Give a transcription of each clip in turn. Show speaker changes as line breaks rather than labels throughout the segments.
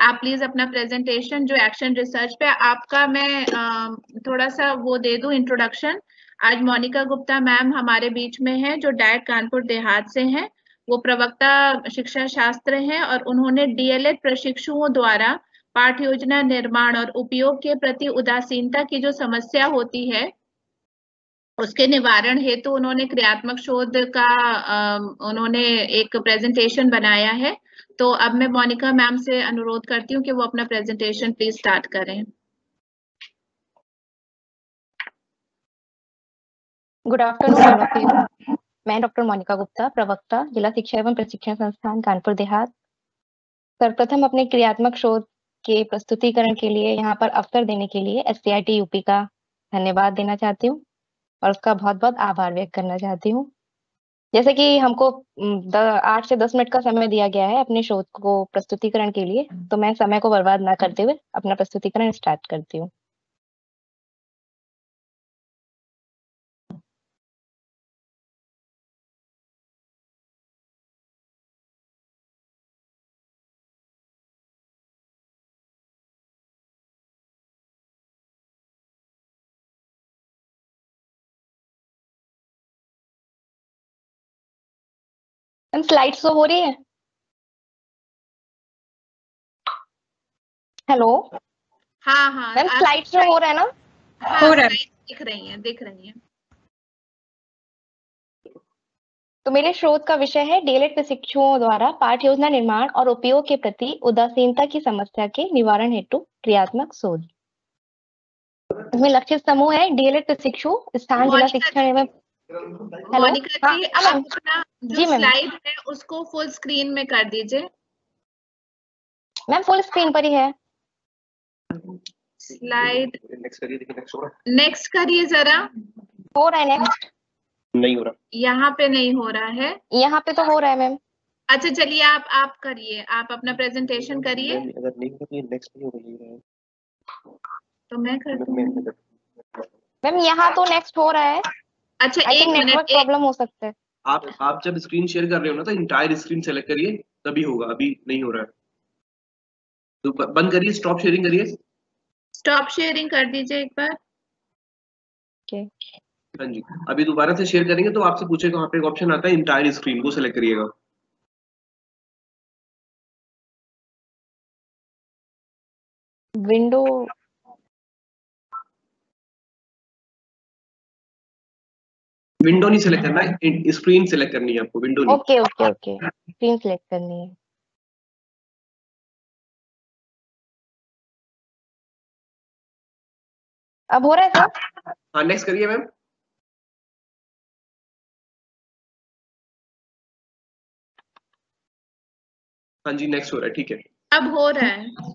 आप प्लीज़ अपना प्रेजेंटेशन जो एक्शन रिसर्च पे, आपका मैं थोड़ा सा वो दे दूँ इंट्रोडक्शन आज मोनिका गुप्ता मैम हमारे बीच में है, जो डायट कानपुर देहात से हैं। वो प्रवक्ता, शिक्षा शास्त्र हैं और उन्होंने डीएलएड प्रशिक्षुओं द्वारा पाठ योजना निर्माण और उपयोग के प्रति उदासीनता की जो समस्या होती है, उसके निवारण हेतु तो उन्होंने क्रियात्मक शोध का उन्होंने एक प्रेजेंटेशन बनाया है। तो अब मैं मोनिका मैम से अनुरोध करती हूँ कि वो अपना प्रेजेंटेशन प्लीज़ स्टार्ट करें।
गुड आफ्टरनून मैं डॉक्टर मोनिका गुप्ता, प्रवक्ता, जिला शिक्षा एवं प्रशिक्षण संस्थान कानपुर, देहात। सर्वप्रथम अपने क्रियात्मक शोध के प्रस्तुतिकरण के लिए यहाँ पर अवसर देने के लिए एस यूपी का धन्यवाद देना चाहती हूँ और उसका बहुत बहुत आभार व्यक्त करना चाहती हूँ। जैसे कि हमको आठ से दस मिनट का समय दिया गया है अपने शोध को प्रस्तुतिकरण के लिए तो मैं समय को बर्बाद ना करते हुए अपना प्रस्तुतिकरण स्टार्ट करती हूँ। मैम स्लाइड शो हो रही है। हेलो
हाँ हाँ।
मैम स्लाइड शो हो रहा है ना?
हाँ, हो रहा है। दिख रही है दिख रही है।
तो मेरे शोध का विषय है डीएलएड प्रशिक्षुओं द्वारा पाठ योजना निर्माण और उपयोग के प्रति उदासीनता की समस्या के निवारण हेतु क्रियात्मक शोध। इसमें लक्षित समूह है डीएलएड प्रशिक्षु स्थान जिला शिक्षण एवं
मोनिका जी हाँ, आप अपना जो स्लाइड है उसको फुल स्क्रीन में कर दीजिए।
मैम फुल स्क्रीन पर ही है।
स्लाइड नेक्स्ट करिए जरा।
हो रहा है नेक्स्ट
नहीं हो रहा।
यहाँ पे नहीं हो रहा है।
यहाँ पे तो हो रहा है मैम।
अच्छा चलिए आप आप करिए। आप अपना प्रेजेंटेशन करिए।
अगर नहीं हो रही नेक्स्ट नहीं हो रही है।
तो मैं कर
मैम यहाँ तो नेक्स्ट हो रहा है।
अच्छा एक
नेटवर्क प्रॉब्लम हो सकता है।
आप आप जब स्क्रीन शेयर कर रहे हो ना तो इंटायर स्क्रीन सेलेक्ट करिए तभी होगा अभी नहीं हो रहा है। तो बंद करिए स्टॉप शेयरिंग करिए।
स्टॉप शेयरिंग कर दीजिए एक बार।
Okay.
हाँ जी अभी दोबारा से शेयर करेंगे तो आपसे पूछेगा वहाँ पे एक ऑप्शन आता है इंटायर स्क्रीन को सेलेक्ट करिएगा।
विंडो
विंडो नहीं सिलेक्ट करना है स्क्रीन सिलेक्ट करनी है आपको विंडो नहीं।
Okay okay okay screen select करनी है। अब हो रहा है सर
हाँ नेक्स्ट करिए मैम हाँ जी नेक्स्ट हो रहा है ठीक है।
अब हो रहा है।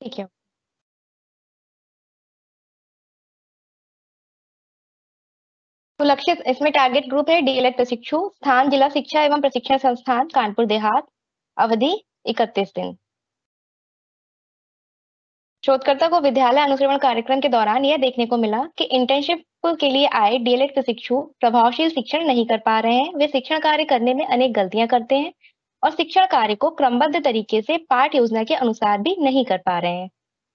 ठीक है। तो लक्ष्य इसमें टारगेट ग्रुप है डीएलएड प्रशिक्षु स्थान, जिला शिक्षा एवं प्रशिक्षण संस्थान, कानपुर, देहात, अवधि, इकतीस दिन। शोधकर्ता को विद्यालय अनुश्रवण कार्यक्रम के दौरान यह देखने को मिला कि इंटर्नशिप के लिए आए डीएलएड प्रशिक्षु प्रभावशील शिक्षण नहीं कर पा रहे हैं। वे शिक्षण कार्य करने में अनेक गलतियाँ करते हैं और शिक्षण कार्य को क्रमबद्ध तरीके से पाठ योजना के अनुसार भी नहीं कर पा रहे हैं।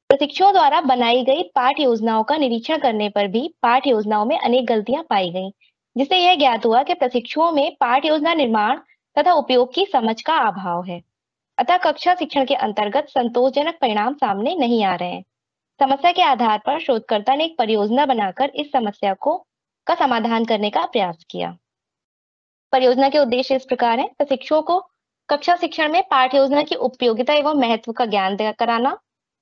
प्रशिक्षुओं द्वारा बनाई गई पाठ योजनाओं का निरीक्षण करने पर भी पाठ योजनाओं में अनेक गलतियाँ पाई गई, जिससे यह ज्ञात हुआ कि प्रशिक्षुओं में पाठ योजना निर्माण तथा उपयोग की समझ का अभाव है। अतः कक्षा शिक्षण के अंतर्गत संतोषजनक परिणाम सामने नहीं आ रहे हैं। समस्या के आधार पर शोधकर्ता ने एक परियोजना बनाकर इस समस्या को, का समाधान करने का प्रयास किया। परियोजना के उद्देश्य इस प्रकार है। प्रशिक्षुओं को कक्षा शिक्षण में पाठ योजना की उपयोगिता एवं महत्व का ज्ञान कराना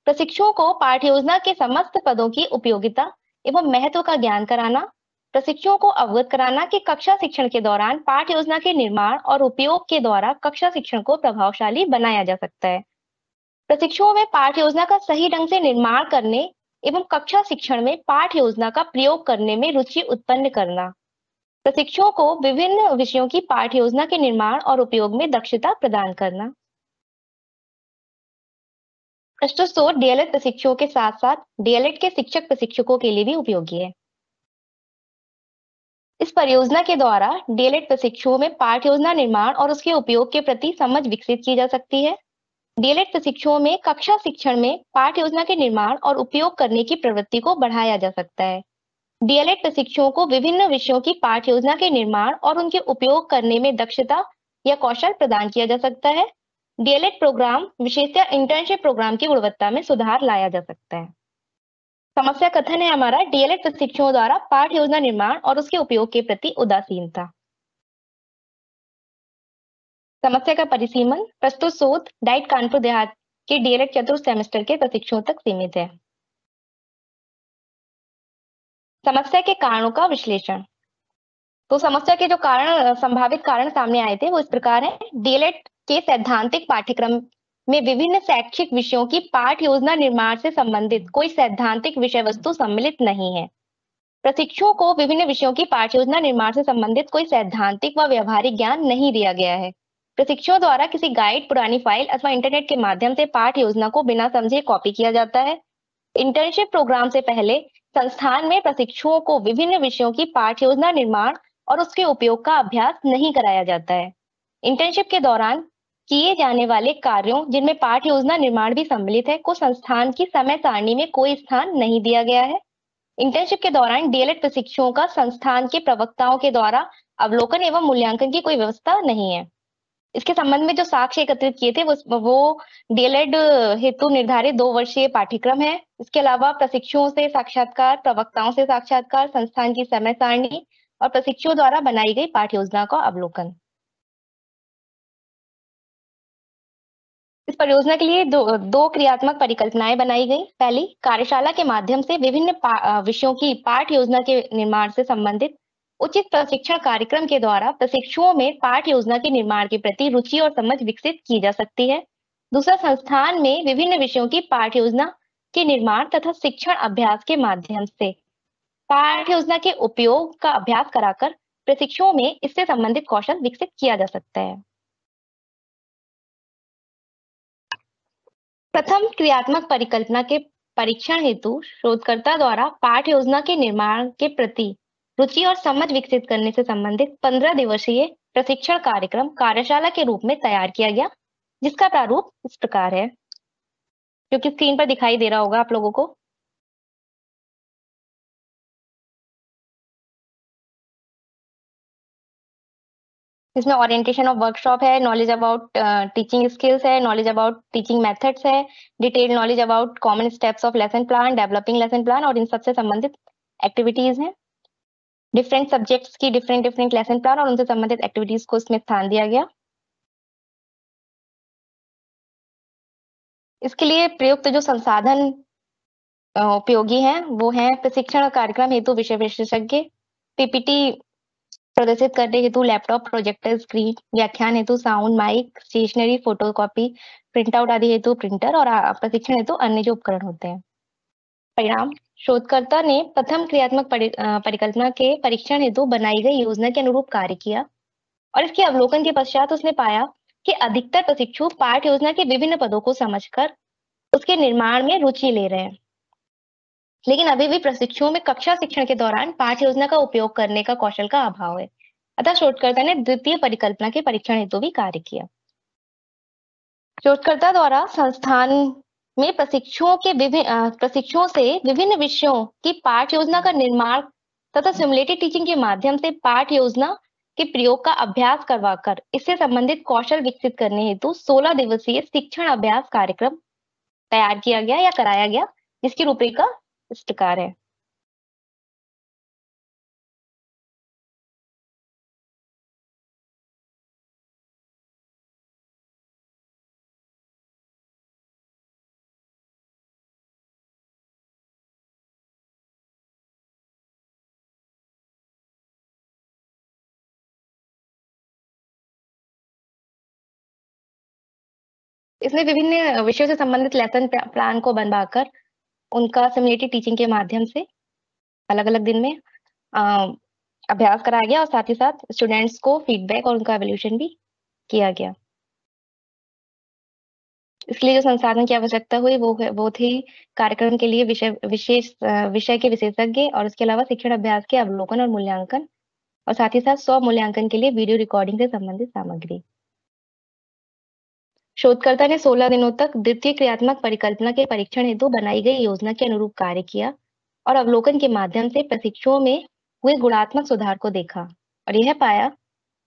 प्रशिक्षुओं को पाठ योजना के समस्त पदों की उपयोगिता एवं महत्व का ज्ञान कराना, प्रशिक्षुओं को अवगत कराना कि कक्षा शिक्षण के दौरान पाठ योजना के निर्माण और उपयोग के द्वारा कक्षा शिक्षण को प्रभावशाली बनाया जा सकता है। प्रशिक्षुओं में पाठ योजना का सही ढंग से निर्माण करने एवं कक्षा शिक्षण में पाठ योजना का प्रयोग करने में रुचि उत्पन्न करना। प्रशिक्षुओं को विभिन्न विषयों की पाठ योजना के निर्माण और उपयोग में दक्षता प्रदान करना। प्रस्तुत डीएलएड प्रशिक्षुओं के साथ साथ डीएलएड के शिक्षक प्रशिक्षकों के लिए भी उपयोगी है। इस परियोजना के द्वारा डीएलएड प्रशिक्षुओं में पाठ योजना निर्माण और उसके उपयोग के प्रति समझ विकसित की जा सकती है। डीएलएड प्रशिक्षुओं में कक्षा शिक्षण में पाठ योजना के निर्माण और उपयोग करने की प्रवृत्ति को बढ़ाया जा सकता है। डीएलएड प्रशिक्षुओं को विभिन्न विषयों की पाठ योजना के निर्माण और उनके उपयोग करने में दक्षता या कौशल प्रदान किया जा सकता है। डीएलएड प्रोग्राम विशेषतः इंटर्नशिप प्रोग्राम की गुणवत्ता में सुधार लाया जा सकता है। समस्या कथन है हमारा, डीएलएड प्रशिक्षुओं द्वारा पाठ योजना निर्माण और उसके उपयोग के प्रति उदासीनता। समस्या का परिसीमन, प्रस्तुत शोध, डाइट कानपुर देहात के डीएलएड चतुर्थ सेमेस्टर के प्रशिक्षुओं तक सीमित है। समस्या के कारणों का विश्लेषण। तो समस्या के जो कारण, संभावित कारण सामने आए थे, वो इस प्रकार है। डीएलएड के सैद्धांतिक पाठ्यक्रम में विभिन्न शैक्षिक विषयों की पाठ योजना निर्माण से संबंधित कोई सैद्धांतिक विषय वस्तु सम्मिलित नहीं है। प्रशिक्षुओं को विभिन्न विषयों की पाठ योजना निर्माण से संबंधित कोई सैद्धांतिक व व्यवहारिक ज्ञान नहीं दिया गया है। प्रशिक्षुओं द्वारा किसी गाइड, पुरानी फ़ाइल अथवा इंटरनेट के माध्यम से पाठ योजना को बिना समझे कॉपी किया जाता है। इंटर्नशिप प्रोग्राम से पहले संस्थान में प्रशिक्षुओं को विभिन्न विषयों की पाठ योजना निर्माण और उसके उपयोग का अभ्यास नहीं कराया जाता है। इंटर्नशिप के दौरान किए जाने वाले कार्यों जिनमें पाठ योजना निर्माण भी सम्मिलित है, को संस्थान की समय सारणी में कोई स्थान नहीं दिया गया है। इंटर्नशिप के दौरान डीएलएड प्रशिक्षुओं का संस्थान के प्रवक्ताओं के द्वारा अवलोकन एवं मूल्यांकन की कोई व्यवस्था नहीं है। इसके संबंध में जो साक्ष्य एकत्रित किए थे वो वो डीएलएड हेतु निर्धारित दो वर्षीय पाठ्यक्रम है। इसके अलावा प्रशिक्षुओं से साक्षात्कार, प्रवक्ताओं से साक्षात्कार, संस्थान की समय सारणी और प्रशिक्षुओं द्वारा बनाई गई पाठ योजना का अवलोकन। इस परियोजना के लिए दो, दो क्रियात्मक परिकल्पनाएँ बनाई गई। पहली कार्यशाला के माध्यम से विभिन्न विषयों की पाठ योजना के निर्माण से संबंधित उचित प्रशिक्षण कार्यक्रम के द्वारा प्रशिक्षुओं में पाठ योजना के निर्माण के प्रति रुचि और समझ विकसित की जा सकती है। दूसरा संस्थान में विभिन्न विषयों की पाठ योजना के निर्माण तथा शिक्षण अभ्यास के माध्यम से पाठ योजना के उपयोग का अभ्यास कराकर प्रशिक्षुओं में इससे संबंधित कौशल विकसित किया जा सकता है। प्रथम क्रियात्मक परिकल्पना के परीक्षण हेतु शोधकर्ता द्वारा पाठ योजना के निर्माण के प्रति रुचि और समझ विकसित करने से संबंधित पंद्रह दिवसीय प्रशिक्षण कार्यक्रम कार्यशाला के रूप में तैयार किया गया, जिसका प्रारूप इस प्रकार है। जो कि स्क्रीन पर दिखाई दे रहा होगा आप लोगों को। इसमें ओरिएंटेशन ऑफ़ वर्कशॉप है नॉलेज अबाउट टीचिंग स्किल्स है नॉलेज अबाउट टीचिंग मेथड्स है detail knowledge about common steps of lesson plan developing lesson plan और इन सबसे संबंधित एक्टिविटीज़ हैं। डिफरेंट सब्जेक्ट्स की डिफरेंट डिफरेंट लेसन प्लान और उनसे संबंधित एक्टिविटीज़ को इसमें स्थान दिया गया। इसके लिए प्रयुक्त जो संसाधन उपयोगी हैं, वो हैं प्रशिक्षण कार्यक्रम हेतु विषय विशेषज्ञ पीपीटी प्रदर्शित करने हेतु लैपटॉप प्रोजेक्टर स्क्रीन व्याख्यान हेतु sound mic stationery photocopy print out आदि हेतु प्रिंटर और प्रशिक्षण हेतु अन्य जो उपकरण होते हैं। परिणाम, शोधकर्ता ने प्रथम क्रियात्मक परिकल्पना के परीक्षण हेतु बनाई गई योजना के अनुरूप कार्य किया और इसके अवलोकन के पश्चात उसने पाया कि अधिकतर प्रशिक्षु पाठ योजना के विभिन्न पदों को समझकर उसके निर्माण में रुचि ले रहे हैं। लेकिन अभी भी प्रशिक्षुओं में कक्षा शिक्षण के दौरान पाठ योजना का उपयोग करने का कौशल का अभाव है। अतः शोधकर्ता ने द्वितीय परिकल्पना के परीक्षण हेतु भी कार्य किया। शोधकर्ता द्वारा संस्थान में प्रशिक्षुओं के विभिन्न प्रशिक्षुओं से विभिन्न विषयों की पाठ योजना का निर्माण तथा सिमुलेटेड टीचिंग के माध्यम से पाठ योजना के प्रयोग का अभ्यास करवाकर इससे संबंधित कौशल विकसित करने हेतु 16 दिवसीय शिक्षण अभ्यास कार्यक्रम तैयार किया गया या कराया गया, जिसकी रूपरेखा इस प्रकार है। इसमें विभिन्न विषयों से संबंधित लेसन प्लान को बनवाकर उनका सिमुलेटेड टीचिंग के माध्यम से अलग अलग दिन में आ, अभ्यास कराया गया और साथ ही साथ स्टूडेंट्स को फीडबैक और उनका एवोल्यूशन भी किया गया। इसलिए जो संसाधन की आवश्यकता हुई वो वो थी कार्यक्रम के लिए विषय विशेष विषय के विशेषज्ञ और उसके अलावा शिक्षण अभ्यास के अवलोकन और मूल्यांकन और साथ ही साथ स्व मूल्यांकन के लिए वीडियो रिकॉर्डिंग से संबंधित सामग्री। शोधकर्ता ने 16 दिनों तक द्वितीय क्रियात्मक परिकल्पना के परीक्षण हेतु बनाई गई योजना के अनुरूप कार्य किया और अवलोकन के माध्यम से प्रशिक्षुओं में हुए गुणात्मक सुधार को देखा और यह पाया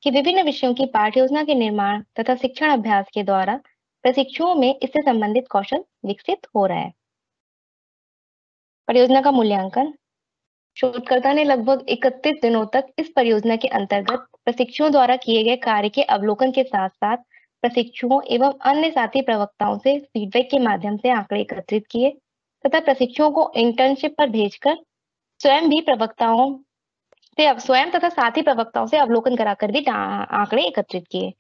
कि विभिन्न विषयों की पाठ्य योजना के निर्माण तथा शिक्षण अभ्यास के द्वारा प्रशिक्षुओं में इससे संबंधित कौशल विकसित हो रहा है। परियोजना का मूल्यांकन। शोधकर्ता ने लगभग 31 दिनों तक इस परियोजना के अंतर्गत प्रशिक्षुओं द्वारा किए गए कार्य के अवलोकन के साथ साथ प्रशिक्षुओं एवं अन्य साथी प्रवक्ताओं से फीडबैक के माध्यम से आंकड़े एकत्रित किए तथा प्रशिक्षुओं को इंटर्नशिप पर भेजकर स्वयं भी प्रवक्ताओं से स्वयं तथा साथी प्रवक्ताओं से अवलोकन कराकर भी आंकड़े एकत्रित किए।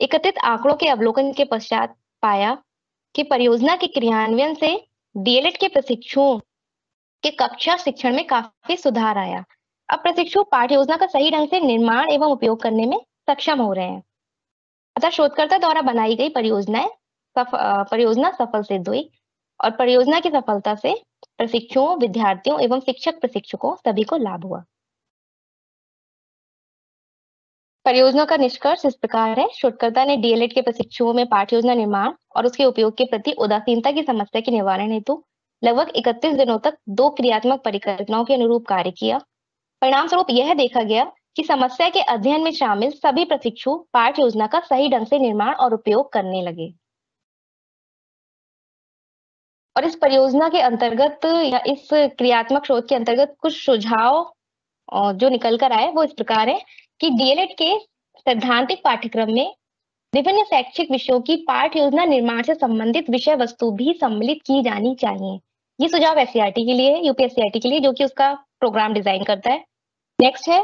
एकत्रित आंकड़ों के अवलोकन के पश्चात पाया कि परियोजना के क्रियान्वयन से डीएलएड के प्रशिक्षुओं के कक्षा शिक्षण में काफ़ी सुधार आया। अब प्रशिक्षु पाठ्य योजना का सही ढंग से निर्माण एवं उपयोग करने में सक्षम हो रहे हैं। अतः शोधकर्ता द्वारा बनाई गई परियोजनाएँ सफ, परियोजना सफल सिद्ध हुई और परियोजना की सफलता से प्रशिक्षुओं विद्यार्थियों एवं शिक्षक प्रशिक्षकों सभी को लाभ हुआ। परियोजना का निष्कर्ष इस प्रकार है। शोधकर्ता ने डीएलएड के प्रशिक्षुओं में पाठ योजना निर्माण और उसके उपयोग के प्रति उदासीनता की समस्या के निवारण हेतु लगभग 31 दिनों तक दो क्रियात्मक परिकल्पनाओं के अनुरूप कार्य किया। परिणाम स्वरूप यह देखा गया कि समस्या के अध्ययन में शामिल सभी प्रशिक्षु पाठ योजना का सही ढंग से निर्माण और उपयोग करने लगे। और इस परियोजना के अंतर्गत या इस क्रियात्मक शोध के अंतर्गत कुछ सुझाव जो निकल कर आए, वो इस प्रकार है कि डीएलएड के सैद्धांतिक पाठ्यक्रम में विभिन्न शैक्षिक विषयों की पाठ योजना निर्माण से संबंधित विषय वस्तु भी सम्मिलित की जानी चाहिए। ये सुझाव एस के लिए यूपीएससी के लिए, जो कि उसका प्रोग्राम डिज़ाइन करता है। नेक्स्ट है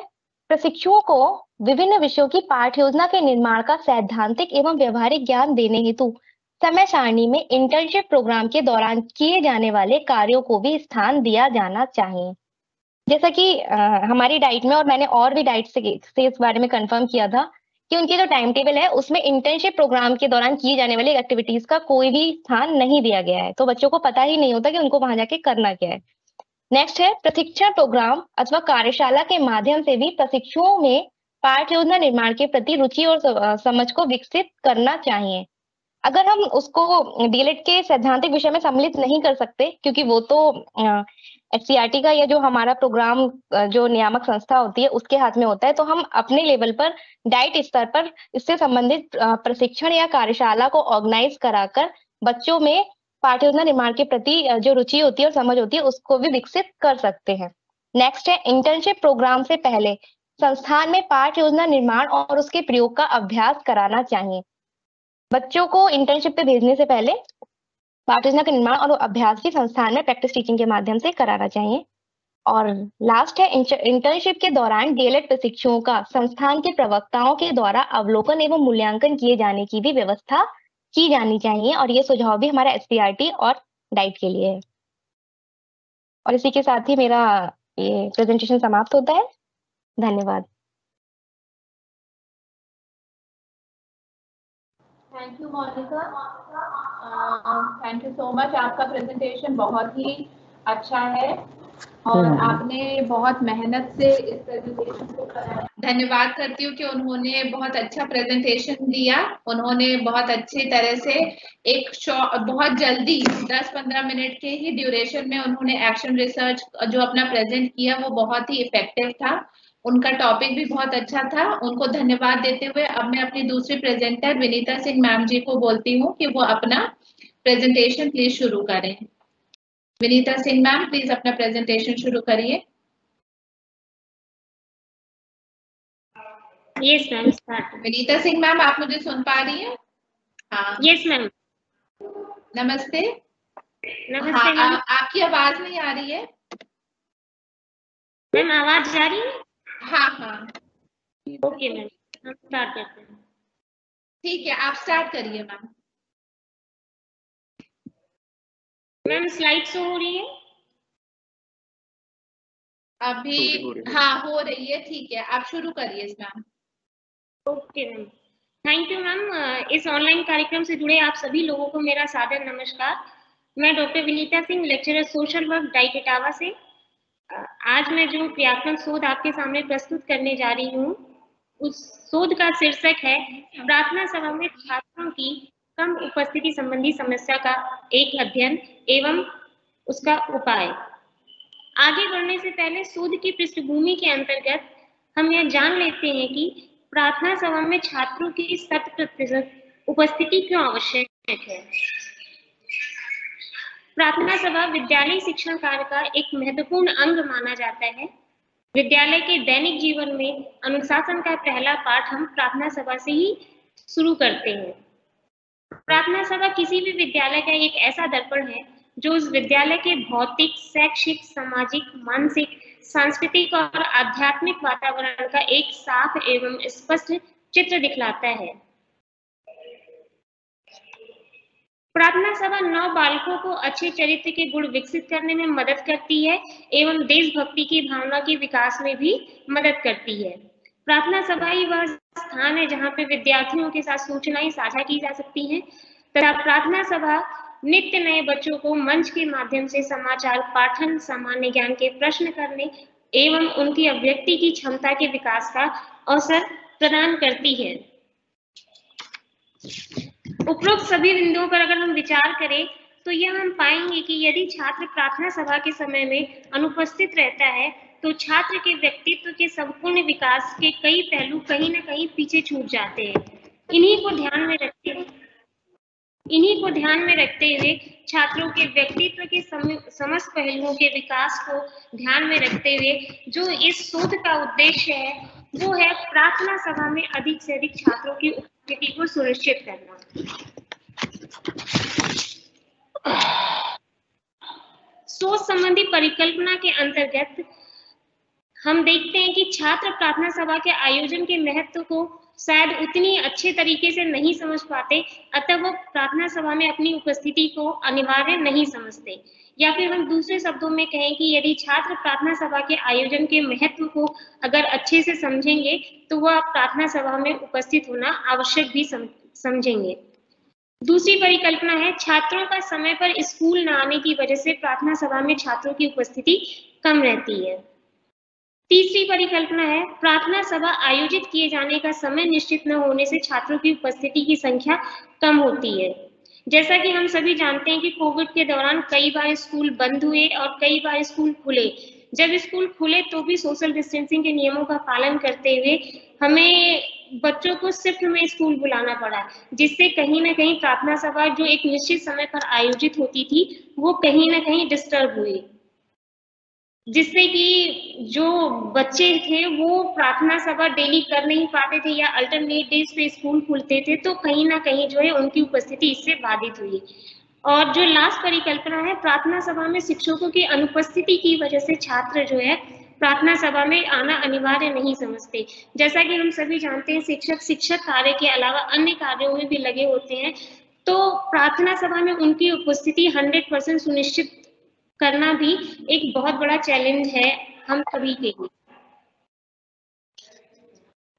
प्रशिक्षुओं को विभिन्न विषयों की पाठ योजना के निर्माण का सैद्धांतिक एवं व्यवहारिक ज्ञान देने हेतु समय सारणी में इंटर्नशिप प्रोग्राम के दौरान किए जाने वाले कार्यों को भी स्थान दिया जाना चाहिए। जैसा कि आ, हमारी डाइट में और मैंने और भी डाइट से, से इस बारे में कंफर्म किया था कि उनकी जो टाइम टेबल है उसमें इंटर्नशिप प्रोग्राम के दौरान किए जाने वाली एक्टिविटीज़ का कोई भी स्थान नहीं दिया गया है। तो बच्चों को पता ही नहीं होता कि उनको वहाँ जाके करना क्या है। नेक्स्ट है, प्रशिक्षण प्रोग्राम अथवा कार्यशाला के माध्यम से भी प्रशिक्षुओं में पाठ योजना निर्माण के प्रति रुचि और समझ को विकसित करना चाहिए। अगर हम उसको डीएलएड के सैद्धांतिक विषय में सम्मिलित नहीं कर सकते, क्योंकि वो तो एच का या जो हमारा प्रोग्राम जो नियामक संस्था होती है, उसके हाथ में होता है तो हम अपने लेवल पर डाइट स्तर पर इससे संबंधित प्रशिक्षण या कार्यशाला को ऑर्गेनाइज कराकर बच्चों में पाठ्य योजना निर्माण के प्रति जो रुचि होती है और समझ होती है, उसको भी विकसित कर सकते हैं। नेक्स्ट है इंटर्नशिप प्रोग्राम से पहले। संस्थान में पाठ योजना निर्माण और उसके प्रयोग का अभ्यास कराना चाहिए। बच्चों को इंटर्नशिप पे भेजने से पहले पाठ योजना का निर्माण और अभ्यास भी संस्थान में प्रैक्टिस टीचिंग के माध्यम से कराना चाहिए। और लास्ट है इंटर्नशिप के दौरान डीएलएड प्रशिक्षुओं का संस्थान के प्रवक्ताओं के द्वारा अवलोकन एवं मूल्यांकन किए जाने की भी व्यवस्था की जानी चाहिए और ये सुझाव भी हमारा एस और डाइट के लिए है। और इसी के साथ ही मेरा ये प्रेजेंटेशन समाप्त होता है। धन्यवाद।
Thank you Monika thank you so much आपका प्रेजेंटेशन बहुत ही अच्छा है। और हम्म। आपने बहुत मेहनत से इस प्रेजेंटेशन को कराया। धन्यवाद करती हूँ कि उन्होंने बहुत अच्छा प्रेजेंटेशन दिया। उन्होंने बहुत अच्छी तरह से एक बहुत जल्दी 10-15 मिनट के ही ड्यूरेशन में उन्होंने एक्शन रिसर्च जो अपना प्रेजेंट किया वो बहुत ही इफ़ेक्टिव था। उनका टॉपिक भी बहुत अच्छा था। उनको धन्यवाद देते हुए अब मैं अपनी दूसरी प्रेजेंटर विनीता सिंह मैम जी को बोलती हूँ कि वो अपना प्रेजेंटेशन प्लीज़ शुरू करें। विनीता सिंह मैम प्लीज़ अपना प्रेजेंटेशन शुरू करिए।
Yes ma'am
Vinita Singh ma'am आप मुझे सुन पा रही हैं?
हाँ। यस मैम
नमस्ते।
नमस्ते हाँ,
आ, आपकी आवाज़ नहीं आ रही है?
मैम आवाज़ जा रही है?
हाँ हाँ।
ओके मैम हम स्टार्ट करते हैं.
ठीक है आप स्टार्ट करिए मैम
मैम स्लाइड शो हो रही है?
अभी हाँ हो रही। है ठीक है। आप शुरू करिए ma'am.
Okay ma'am. Thank you ma'am. इस ऑनलाइन कार्यक्रम से जुड़े आप सभी लोगों को मेरा सादर नमस्कार। मैं doctor Vinita Singh lecturer social work DIET से। आज मैं जो क्रियात्मक शोध आपके सामने प्रस्तुत करने जा रही हूँ उस शोध का शीर्षक है प्रार्थना सभा में छात्रों की कम उपस्थिति संबंधी समस्या का एक अध्ययन एवं उसका उपाय। आगे बढ़ने से पहले शोध की पृष्ठभूमि के अंतर्गत हम यह जान लेते हैं कि प्रार्थना सभा में छात्रों की शत प्रतिशत उपस्थिति क्यों आवश्यक है? प्रार्थना सभा विद्यालय शिक्षण कार्य का एक महत्वपूर्ण अंग माना जाता है। विद्यालय के दैनिक जीवन में अनुशासन का पहला पाठ हम प्रार्थना सभा से ही शुरू करते हैं। प्रार्थना सभा किसी भी विद्यालय का एक ऐसा दर्पण है जो उस विद्यालय के भौतिक, शैक्षिक, सामाजिक, मानसिक, सांस्कृतिक और आध्यात्मिक वातावरण का एक साफ़ एवं स्पष्ट चित्र दिखलाता है। प्रार्थना सभा नौ बालकों को अच्छे चरित्र के गुण विकसित करने में मदद करती है एवं देशभक्ति की भावना के विकास में भी मदद करती है। प्रार्थना सभा ही वह स्थान है जहाँ पे विद्यार्थियों के साथ सूचनाएँ साझा की जा सकती हैं। तथा प्रार्थना सभा नित्य नए बच्चों को मंच के माध्यम से समाचार, पाठन, सामान्य ज्ञान के प्रश्न करने एवं उनकी अभिव्यक्ति की क्षमता के विकास का अवसर प्रदान करती है। उपरोक्त सभी बिंदुओं पर अगर हम विचार करें तो यह हम पाएँगे कि यदि छात्र प्रार्थना सभा के समय में अनुपस्थित रहता है तो छात्र के व्यक्तित्व के संपूर्ण विकास के कई पहलू कहीं ना कहीं पीछे छूट जाते हैं। इन्हीं को ध्यान में रखते इन्हीं को ध्यान में रखते हुए छात्रों के व्यक्तित्व के समस्त पहलुओं के विकास को ध्यान में रखते हुए जो इस शोध का उद्देश्य है, वो है प्रार्थना सभा में अधिक से अधिक छात्रों की उपस्थिति को सुनिश्चित करना। सोच संबंधी परिकल्पना के अंतर्गत हम देखते हैं कि छात्र प्रार्थना सभा के आयोजन के महत्व को शायद उतनी अच्छे तरीके से नहीं समझ पाते, अतः वो प्रार्थना सभा में अपनी उपस्थिति को अनिवार्य नहीं समझते। या फिर हम दूसरे शब्दों में कहें कि यदि छात्र प्रार्थना सभा के आयोजन के महत्व को अगर अच्छे से समझेंगे तो वह प्रार्थना सभा में उपस्थित होना आवश्यक भी समझेंगे। दूसरी परिकल्पना है, छात्रों का समय पर स्कूल न आने की वजह से प्रार्थना सभा में छात्रों की उपस्थिति कम रहती है। तीसरी परिकल्पना है, प्रार्थना सभा आयोजित किए जाने का समय निश्चित न होने से छात्रों की उपस्थिति की संख्या कम होती है। जैसा कि हम सभी जानते हैं कि कोविड के दौरान कई बार स्कूल बंद हुए और कई बार स्कूल खुले। जब स्कूल खुले तो भी सोशल डिस्टेंसिंग के नियमों का पालन करते हुए हमें बच्चों को सिर्फ़ में स्कूल बुलाना पड़ा, जिससे कहीं ना कहीं प्रार्थना सभा जो एक निश्चित समय पर आयोजित होती थी, वो कहीं ना कहीं डिस्टर्ब हुई। जिससे कि जो बच्चे थे, वो प्रार्थना सभा डेली कर नहीं पाते थे या अल्टरनेट डेज़ पे स्कूल खुलते थे तो कहीं ना कहीं जो है उनकी उपस्थिति इससे बाधित हुई। और जो लास्ट परिकल्पना है, प्रार्थना सभा में शिक्षकों की अनुपस्थिति की वजह से छात्र जो है प्रार्थना सभा में आना अनिवार्य नहीं समझते। जैसा कि हम सभी जानते हैं, शिक्षक शिक्षक कार्य के अलावा अन्य कार्यों में भी लगे होते हैं तो प्रार्थना सभा में उनकी उपस्थिति 100 परसेंट सुनिश्चित करना भी एक बहुत बड़ा चैलेंज है हम सभी के लिए।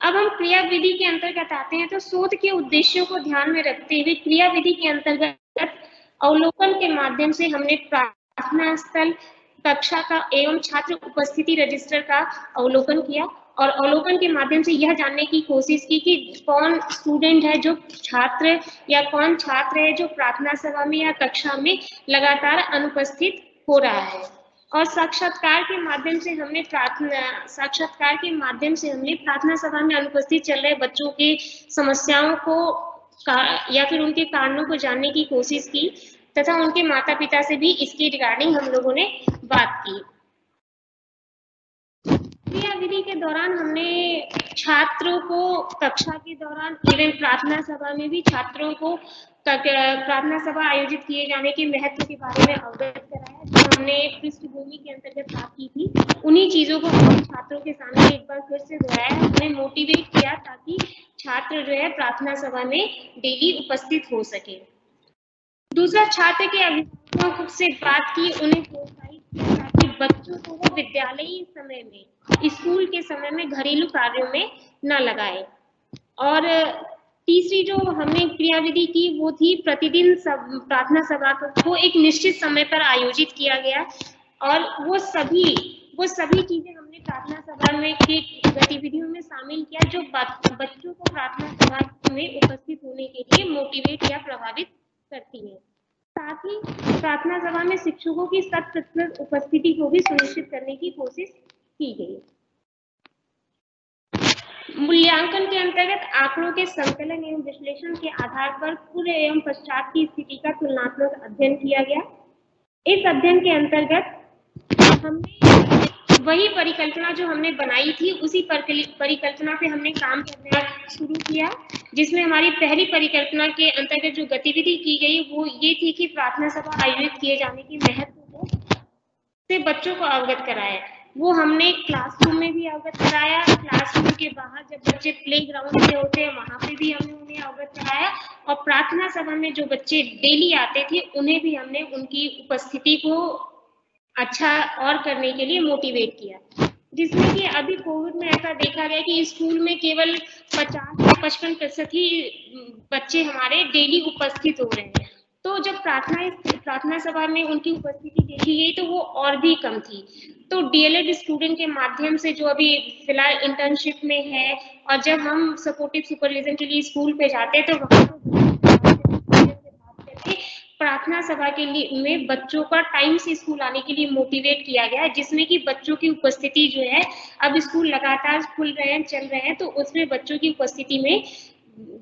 अब हम क्रिया विधि के अंतर्गत आते हैं तो शोध के उद्देश्यों को ध्यान में रखते हुए क्रिया विधि के अंतर्गत अवलोकन के माध्यम से हमने प्रार्थना स्थल, कक्षा का एवं छात्र उपस्थिति रजिस्टर का अवलोकन किया और अवलोकन के माध्यम से यह जानने की कोशिश की कि कौन स्टूडेंट है जो छात्र या कौन छात्र है जो प्रार्थना सभा में या कक्षा में लगातार अनुपस्थित हो रहा है। और साक्षात्कार के माध्यम से हमने प्रार्थना, साक्षात्कार के माध्यम से हमने प्रार्थना सभा में अनुपस्थित चल रहे बच्चों के समस्याओं को या फिर उनके कारणों को जानने की कोशिश की तथा उनके माता पिता से भी इसकी रिगार्डिंग हम लोगों ने बात की। क्रिया विधि के दौरान हमने छात्रों को कक्षा के दौरान इवन प्रार्थना सभा में भी छात्रों को प्रार्थना सभा आयोजित किए जाने के महत्व के बारे में अवगत कराया, जो हमने पृष्ठभूमि के अंतर्गत बात की थी। उन्हीं चीज़ों को हमने छात्रों के सामने एक बार फिर से दोहराया। हमने मोटिवेट किया ताकि छात्र जो है प्रार्थना सभा में डेली उपस्थित हो सके। दूसरा, छात्र के अभिभावकों से बात की, उन्हें प्रोत्साहित किया ताकि बच्चों को वो विद्यालयी समय में, स्कूल के समय में घरेलू कार्यों में न लगाए। और तीसरी जो हमने क्रियाविधि की, वो थी प्रतिदिन सब, प्रार्थना सभा को एक निश्चित समय पर आयोजित किया गया। और वो सभी वो सभी चीज़ें हमने प्रार्थना सभा में की गतिविधियों में शामिल किया, जो बच्चों को प्रार्थना सभा में उपस्थित होने के लिए मोटिवेट या प्रभावित करती है। साथ ही प्रार्थना सभा में शिक्षकों की प्रतिशत उपस्थिति को भी सुनिश्चित करने की कोशिश की गई। मूल्यांकन के अंतर्गत आंकड़ों के संकलन एवं विश्लेषण के आधार पर पूर्व एवं पश्चात की स्थिति का तुलनात्मक अध्ययन किया गया। इस अध्ययन के अंतर्गत हमने वही परिकल्पना जो हमने बनाई थी, उसी परिकल्पना पे हमने काम करना शुरू किया, जिसमें हमारी पहली परिकल्पना के अंतर्गत जो गतिविधि की गई, वो ये थी कि प्रार्थना सभा आयोजित किए जाने की महत्व को, से बच्चों को अवगत कराया। वो हमने क्लासरूम में भी अवगत कराया। क्लासरूम के बाहर जब बच्चे प्ले ग्राउंड में होते हैं, वहाँ पे भी हमने उन्हें अवगत कराया। और प्रार्थना सभा में जो बच्चे डेली आते थे, उन्हें भी हमने उनकी उपस्थिति को अच्छा और करने के लिए मोटिवेट किया। जिसमें कि अभी कोविड में ऐसा देखा गया कि स्कूल में केवल 50 से पचपन प्रतिशत ही बच्चे हमारे डेली उपस्थित हो रहे हैं। तो जब प्रार्थना प्रार्थना सभा में उनकी उपस्थिति देखी गई तो वो और भी कम थी। तो डीएलएड स्टूडेंट के माध्यम से जो अभी फ़िलहाल इंटर्नशिप में है और जब हम सपोर्टिव सुपरविजन के लिए स्कूल पे जाते हैं तो वहाँ प्रार्थना सभा के लिए में बच्चों का टाइम से स्कूल आने के लिए मोटिवेट किया गया है, जिसमें कि बच्चों की उपस्थिति जो है, अब स्कूल लगातार खुल रहे हैं, चल रहे हैं तो उसमें बच्चों की उपस्थिति में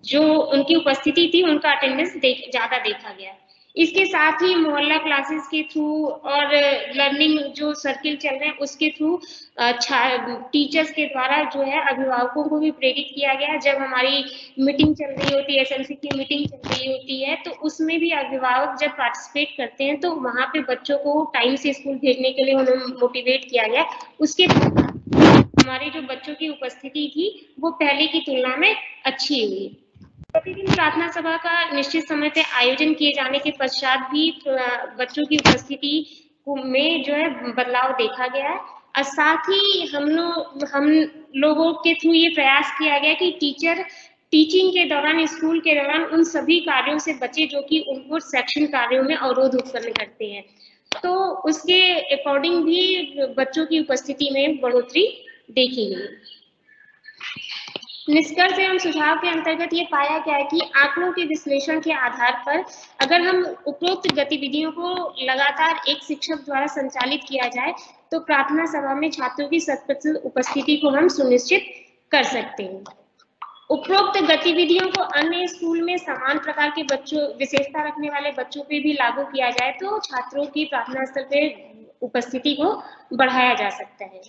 जो उनकी उपस्थिति थी, उनका अटेंडेंस ज़्यादा देखा गया इसके साथ ही मोहल्ला क्लासेस के थ्रू और लर्निंग जो सर्किल चल रहे हैं, उसके थ्रू टीचर्स के द्वारा जो है अभिभावकों को भी प्रेरित किया गया जब हमारी मीटिंग चल रही होती है एस की मीटिंग चल रही होती है तो उसमें भी अभिभावक जब पार्टिसिपेट करते हैं तो वहाँ पे बच्चों को टाइम से स्कूल भेजने के लिए उन्हें मोटिवेट किया गया उसके हमारी जो बच्चों की उपस्थिति थी, वो पहले की तुलना में अच्छी हुई। प्रतिदिन प्रार्थना सभा का निश्चित समय पे आयोजन किए जाने के पश्चात भी बच्चों की उपस्थिति में जो है बदलाव देखा गया है। और साथ ही हम लोग हम लोगों के थ्रू ये प्रयास किया गया कि टीचर, टीचिंग के दौरान, स्कूल के दौरान उन सभी कार्यों से बचे जो कि उनको सेक्शन कार्यों में अवरोध उत्पन्न करते हैं। तो उसके अकॉर्डिंग भी बच्चों की उपस्थिति में बढ़ोतरी देखी गई। निष्कर्ष एवं सुझाव के अंतर्गत ये पाया गया है कि आंकड़ों के विश्लेषण के आधार पर अगर हम उपरोक्त गतिविधियों को लगातार एक शिक्षक द्वारा संचालित किया जाए तो प्रार्थना सभा में छात्रों की उपस्थिति को हम सुनिश्चित कर सकते हैं। उपरोक्त गतिविधियों को अन्य स्कूल में समान प्रकार के बच्चों, विशेषता रखने वाले बच्चों पे भी लागू किया जाए तो छात्रों की प्रार्थना स्थल पे उपस्थिति को बढ़ाया जा सकता है।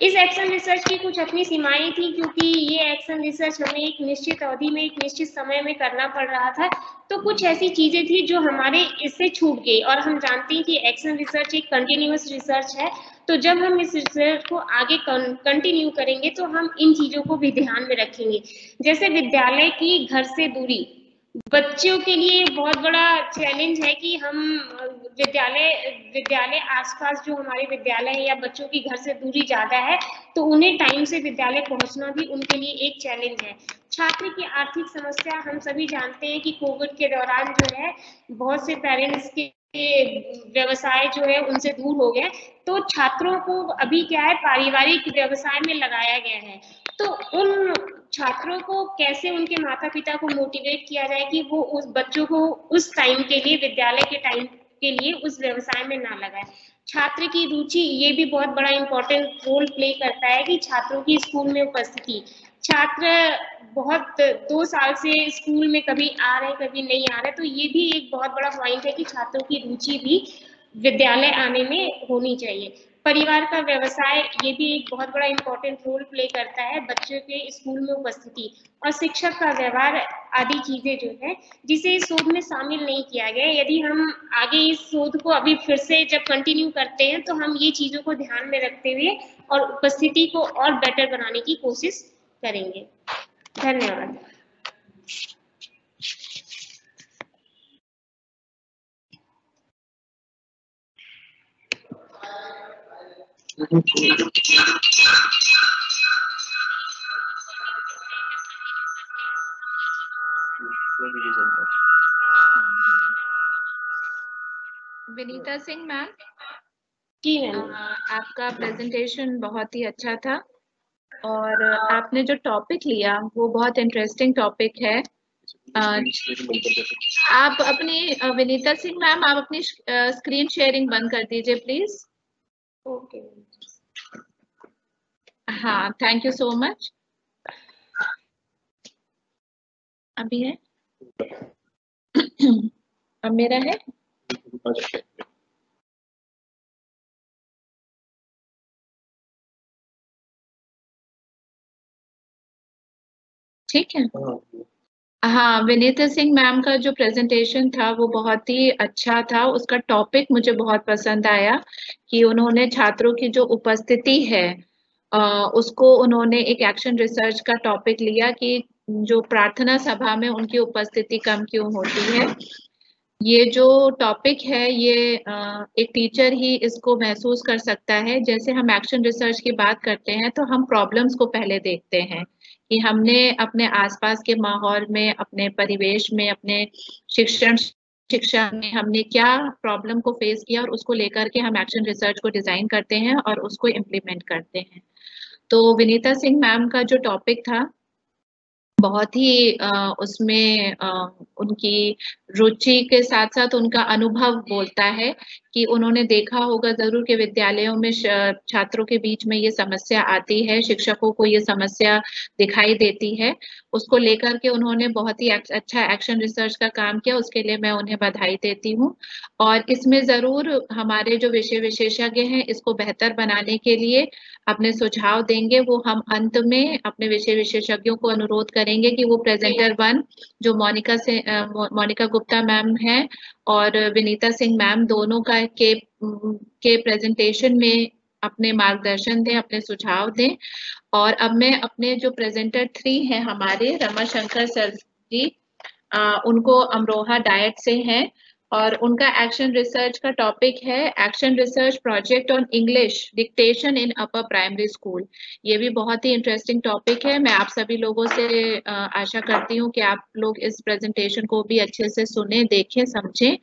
इस एक्शन रिसर्च की कुछ अपनी सीमाएँ थी, क्योंकि ये एक्शन रिसर्च हमें एक निश्चित अवधि में, एक निश्चित समय में करना पड़ रहा था। तो कुछ ऐसी चीज़ें थी जो हमारे इससे छूट गई, और हम जानते हैं कि एक्शन रिसर्च एक कंटिन्यूस रिसर्च है। तो जब हम इस रिसर्च को आगे कंटिन्यू करेंगे तो हम इन चीज़ों को भी ध्यान में रखेंगे। जैसे विद्यालय की घर से दूरी बच्चों के लिए बहुत बड़ा चैलेंज है कि हम विद्यालय विद्यालय आसपास जो हमारे विद्यालय है या बच्चों की घर से दूरी ज़्यादा है तो उन्हें टाइम से विद्यालय पहुँचना भी उनके लिए एक चैलेंज है। छात्र की आर्थिक समस्या हम सभी जानते हैं कि कोविड के दौरान जो है, बहुत से पेरेंट्स के व्यवसाय जो है उनसे दूर हो गए तो छात्रों को अभी क्या है, पारिवारिक व्यवसाय में लगाया गया है। तो उन छात्रों को कैसे उनके माता पिता को मोटिवेट किया जाए कि वो उस बच्चों को उस टाइम के लिए, विद्यालय के टाइम के लिए उस व्यवसाय में ना लगाए? छात्र की रुचि ये भी बहुत बड़ा इम्पोर्टेंट रोल प्ले करता है कि छात्रों की स्कूल में उपस्थिति। छात्र बहुत दो साल से स्कूल में कभी आ रहे, कभी नहीं आ रहे तो ये भी एक बहुत बड़ा पॉइंट है कि छात्रों की रुचि भी विद्यालय आने में होनी चाहिए। परिवार का व्यवसाय ये भी एक बहुत बड़ा इंपॉर्टेंट रोल प्ले करता है बच्चों के स्कूल में उपस्थिति और शिक्षक का व्यवहार आदि चीज़ें जो है, जिसे इस शोध में शामिल नहीं किया गया। यदि हम आगे इस शोध को अभी फिर से जब कंटिन्यू करते हैं तो हम ये चीज़ों को ध्यान में रखते हुए और उपस्थिति को और बेटर बनाने की कोशिश करेंगे। धन्यवाद।
विनीता सिंह मैम
जी मैम
आपका प्रेजेंटेशन बहुत ही अच्छा था और आपने जो टॉपिक लिया वो बहुत इंटरेस्टिंग टॉपिक है। आप अपनी विनीता सिंह मैम आप अपनी स्क्रीन शेयरिंग बंद कर दीजिए प्लीज़
ओके
हाँ थैंक यू सो मच अभी है? अब मेरा है? ठीक है। हाँ विनीता सिंह मैम का जो प्रेजेंटेशन था, वो बहुत ही अच्छा था। उसका टॉपिक मुझे बहुत पसंद आया कि उन्होंने छात्रों की जो उपस्थिति है उसको उन्होंने एक एक्शन रिसर्च का टॉपिक लिया कि जो प्रार्थना सभा में उनकी उपस्थिति कम क्यों होती है। ये जो टॉपिक है, ये एक टीचर ही इसको महसूस कर सकता है। जैसे हम एक्शन रिसर्च की बात करते हैं तो हम प्रॉब्लम्स को पहले देखते हैं कि हमने अपने आसपास के माहौल में, अपने परिवेश में, अपने शिक्षण, शिक्षा में हमने क्या प्रॉब्लम को फेस किया और उसको लेकर के हम एक्शन रिसर्च को डिज़ाइन करते हैं और उसको इम्प्लीमेंट करते हैं। तो विनीता सिंह मैम का जो टॉपिक था, बहुत ही उसमें उनकी रुचि के साथ साथ उनका अनुभव बोलता है कि उन्होंने देखा होगा ज़रूर कि विद्यालयों में छात्रों के बीच में ये समस्या आती है, शिक्षकों को ये समस्या दिखाई देती है। उसको लेकर के उन्होंने बहुत ही अच्छा एक्शन रिसर्च का काम किया, उसके लिए मैं उन्हें बधाई देती हूँ। और इसमें ज़रूर हमारे जो विषय विशेषज्ञ हैं, इसको बेहतर बनाने के लिए अपने सुझाव देंगे। वो हम अंत में अपने विषय विशेषज्ञों को अनुरोध करेंगे कि वो प्रेजेंटर वन जो मोनिका से मोनिका गुप्ता मैम है और विनीता सिंह मैम दोनों का के के प्रेजेंटेशन में अपने मार्गदर्शन दें अपने सुझाव दें। और अब मैं अपने जो प्रेजेंटर थ्री हैं हमारे रमाशंकर सर जी आ, उनको अमरोहा डाइट से हैं। और उनका एक्शन रिसर्च का टॉपिक है action research project on English dictation in upper primary school ये भी बहुत ही इंटरेस्टिंग टॉपिक है। मैं आप सभी लोगों से आशा करती हूँ कि आप लोग इस प्रेजेंटेशन को भी अच्छे से सुने, देखें, समझें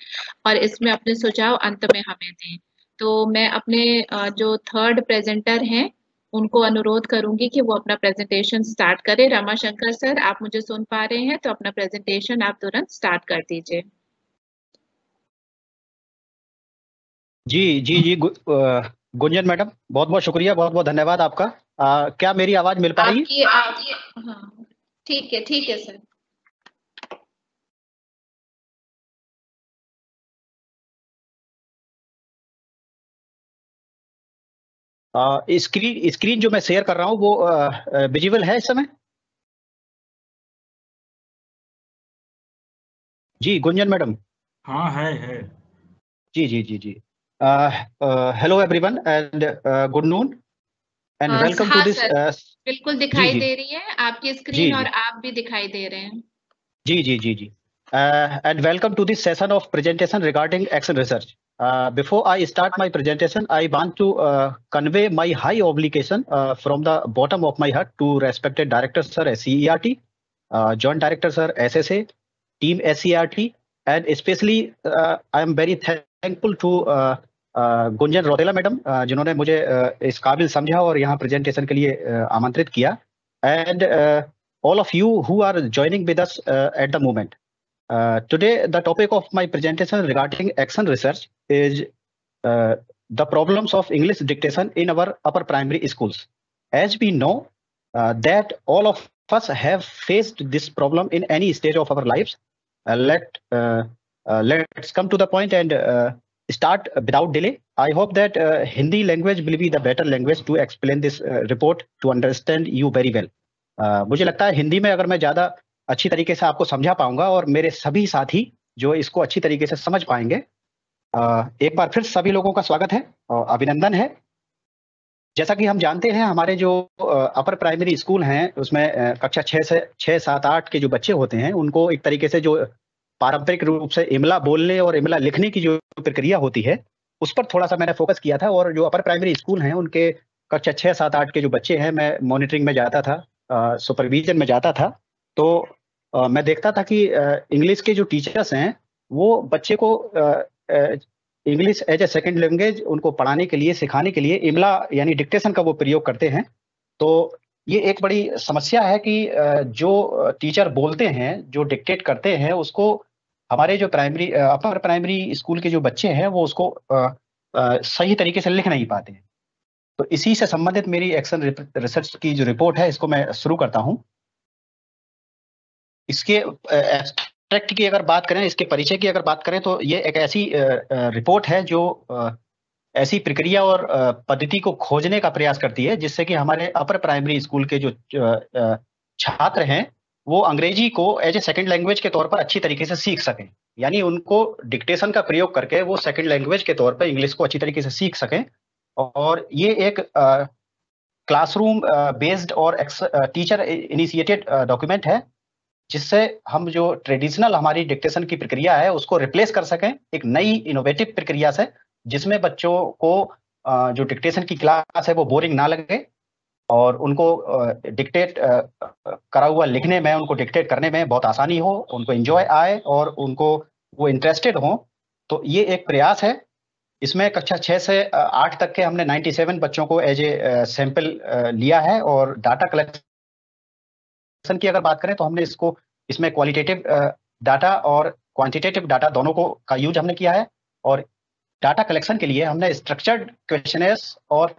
और इसमें अपने सुझाव अंत में हमें दें। तो मैं अपने जो थर्ड प्रेजेंटर हैं, उनको अनुरोध करूँगी कि वो अपना प्रेजेंटेशन स्टार्ट करें। रमाशंकर सर, आप मुझे सुन पा रहे हैं तो अपना प्रेजेंटेशन आप तुरंत स्टार्ट कर दीजिए।
जी जी जी गुंजन मैडम बहुत बहुत शुक्रिया बहुत बहुत धन्यवाद आपका। आ, क्या मेरी आवाज़ मिल पा रही
है हाँ, ठीक है ठीक है सर।
स्क्रीन स्क्रीन जो मैं शेयर कर रहा हूँ वो विजिबल है इस समय? जी गुंजन मैडम।
हाँ है है।
जी जी जी जी। hello everyone and good noon
and welcome to this बिल्कुल दिखाई जी, दे रही है आपकी स्क्रीन और आप भी दिखाई दे रहे हैं
जी जी जी जी and welcome to this session of presentation regarding action research Uh, before I start my presentation, I want to uh, convey my high obligation uh, from the bottom of my heart to respected director sir SCERT, uh, joint director sir SSA, team SCERT, and especially uh, I am very thankful to uh, Gunjan Rautela madam जिन्होंने मुझे इस काबिल समझा और यहाँ presentation के लिए आमंत्रित किया and who are joining with us uh, at the moment. Uh, today, the topic of my presentation regarding action research is uh, the problems of English dictation in our upper primary schools. As we know that all of us have faced this problem in any stage of our lives. let, let's come to the point and uh, start without delay. I hope that uh, Hindi language will be the better language to explain this uh, report to understand you very well. Uh, मुझे लगता है हिंदी में अगर मैं ज़्यादा अच्छी तरीके से आपको समझा पाऊँगा और मेरे सभी साथी जो इसको अच्छी तरीके से समझ पाएँगे एक बार फिर सभी लोगों का स्वागत है और अभिनंदन है जैसा कि हम जानते हैं हमारे जो अपर प्राइमरी स्कूल हैं उसमें कक्षा छः से छः सात आठ के जो बच्चे होते हैं उनको एक तरीके से जो पारंपरिक रूप से इमला बोलने और इमला लिखने की जो प्रक्रिया होती है उस पर थोड़ा सा मैंने फोकस किया था और जो अपर प्राइमरी स्कूल हैं उनके कक्षा छः सात आठ के जो बच्चे हैं मैं मॉनिटरिंग में जाता था सुपरविजन में जाता था। तो आ, मैं देखता था कि इंग्लिश के जो टीचर्स हैं वो बच्चे को English as a second language उनको पढ़ाने के लिए सिखाने के लिए इमला यानी डिक्टेशन का वो प्रयोग करते हैं। तो ये एक बड़ी समस्या है कि जो टीचर बोलते हैं, जो डिक्टेट करते हैं, उसको हमारे जो प्राइमरी अपर प्राइमरी स्कूल के जो बच्चे हैं, वो उसको सही तरीके से लिख नहीं पाते हैं। तो इसी से संबंधित मेरी एक्शन रिसर्च की जो रिपोर्ट है, इसको मैं शुरू करता हूँ। इसके एब्स्ट्रैक्ट की अगर बात करें, इसके परिचय की अगर बात करें तो ये एक ऐसी रिपोर्ट है जो ऐसी प्रक्रिया और पद्धति को खोजने का प्रयास करती है, जिससे कि हमारे अपर प्राइमरी स्कूल के जो छात्र हैं, वो अंग्रेज़ी को एज ए सेकेंड लैंग्वेज के तौर पर अच्छी तरीके से सीख सकें। यानी उनको डिक्टेशन का प्रयोग करके वो सेकेंड लैंग्वेज के तौर पर इंग्लिश को अच्छी तरीके से सीख सकें। और ये एक क्लासरूम बेस्ड और टीचर इनिशिएटेड डॉक्यूमेंट है, जिससे हम जो ट्रेडिशनल हमारी डिक्टेशन की प्रक्रिया है, उसको रिप्लेस कर सकें, एक नई इनोवेटिव प्रक्रिया से जिसमें बच्चों को जो डिक्टेशन की क्लास है, वो बोरिंग ना लगे और उनको डिक्टेट करा हुआ लिखने में, उनको डिक्टेट करने में बहुत आसानी हो, उनको एंजॉय आए और उनको वो इंटरेस्टेड हो तो ये एक प्रयास है। इसमें कक्षा छः से आठ तक के हमने 97 बच्चों को एज ए सैंपल लिया है और डाटा कलेक्शन की अगर बात करें तो हमने इसको, इसमें क्वालिटेटिव डाटा और क्वांटिटेटिव डाटा दोनों को का यूज़ हमने किया है और डाटा कलेक्शन के लिए हमने स्ट्रक्चर्ड क्वेश्चन और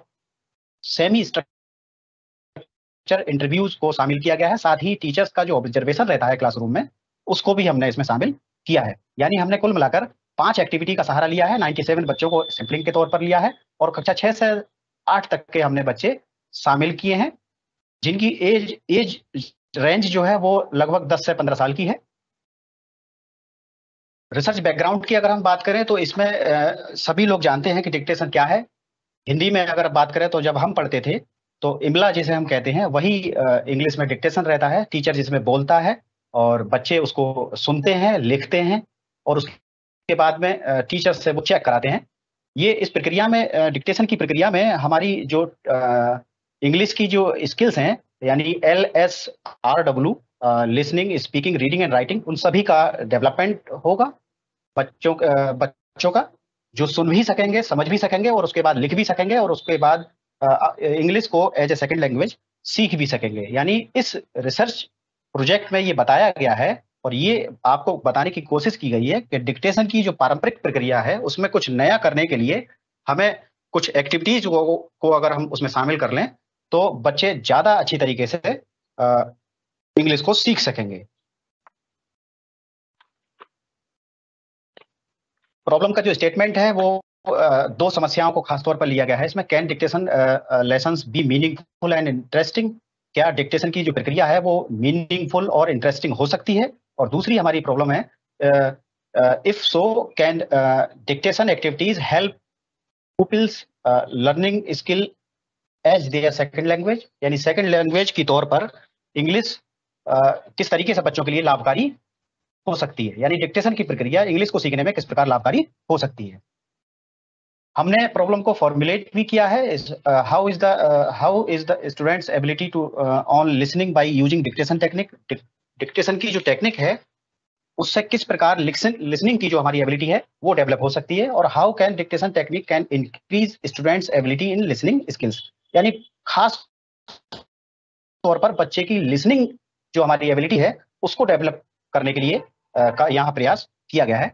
सेमी स्ट्रक्चर इंटरव्यूज़ को शामिल किया गया है। साथ ही टीचर्स का जो ऑब्जर्वेशन रहता है क्लासरूम में, उसको भी हमने इसमें शामिल किया है। यानी हमने कुल मिलाकर पाँच एक्टिविटी का सहारा लिया है। 97 बच्चों को सैंपलिंग के तौर पर लिया है और कक्षा छह से आठ तक के हमने बच्चे शामिल किए हैं, जिनकी एज एज रेंज जो है वो लगभग 10 से 15 साल की है। रिसर्च बैकग्राउंड की अगर हम बात करें तो इसमें सभी लोग जानते हैं कि डिक्टेशन क्या है। हिंदी में अगर बात करें तो जब हम पढ़ते थे तो इमला जिसे हम कहते हैं, वही इंग्लिश में डिक्टेशन रहता है। टीचर जिसमें बोलता है, और बच्चे उसको सुनते हैं, लिखते हैं, और उसके बाद में टीचर से वो चेक कराते हैं। ये इस प्रक्रिया में डिक्टेशन की प्रक्रिया में हमारी जो इंग्लिश की जो स्किल्स हैं, यानी L S R W listening speaking reading and writing उन सभी का डेवलपमेंट होगा। बच्चों बच्चों का जो सुन भी सकेंगे समझ भी सकेंगे और उसके बाद लिख भी सकेंगे और उसके बाद इंग्लिश को एज ए सेकेंड लैंग्वेज सीख भी सकेंगे। यानी इस रिसर्च प्रोजेक्ट में ये बताया गया है और ये आपको बताने की कोशिश की गई है कि डिक्टेशन की जो पारंपरिक प्रक्रिया है उसमें कुछ नया करने के लिए हमें कुछ एक्टिविटीज़ को, को अगर हम उसमें शामिल कर लें तो बच्चे ज़्यादा अच्छी तरीके से इंग्लिश को सीख सकेंगे। प्रॉब्लम का जो स्टेटमेंट है, वो दो समस्याओं को खासतौर पर लिया गया है। इसमें can dictation lesson be meaningful and interesting क्या डिक्टेशन की जो प्रक्रिया है, वो मीनिंगफुल और इंटरेस्टिंग हो सकती है? और दूसरी हमारी प्रॉब्लम है if so can dictation activities help pupils learning skill as their second language यानी सेकंड लैंग्वेज की तौर पर इंग्लिश किस तरीके से बच्चों के लिए लाभकारी हो सकती है? यानी डिक्टेशन की प्रक्रिया इंग्लिश को सीखने में किस प्रकार लाभकारी हो सकती है? हमने प्रॉब्लम को फॉर्मुलेट भी किया है how is the how is the students ability to on listening by using dictation technique dictation की जो टेक्निक है, उससे किस प्रकार लिसनिंग की जो हमारी एबिलिटी है, वो डेवलप हो सकती है? और how can dictation technique can increase students ability in listening skills यानी खास तौर पर बच्चे की लिसनिंग जो हमारी एबिलिटी है, उसको डेवलप करने के लिए का यहाँ प्रयास किया गया है।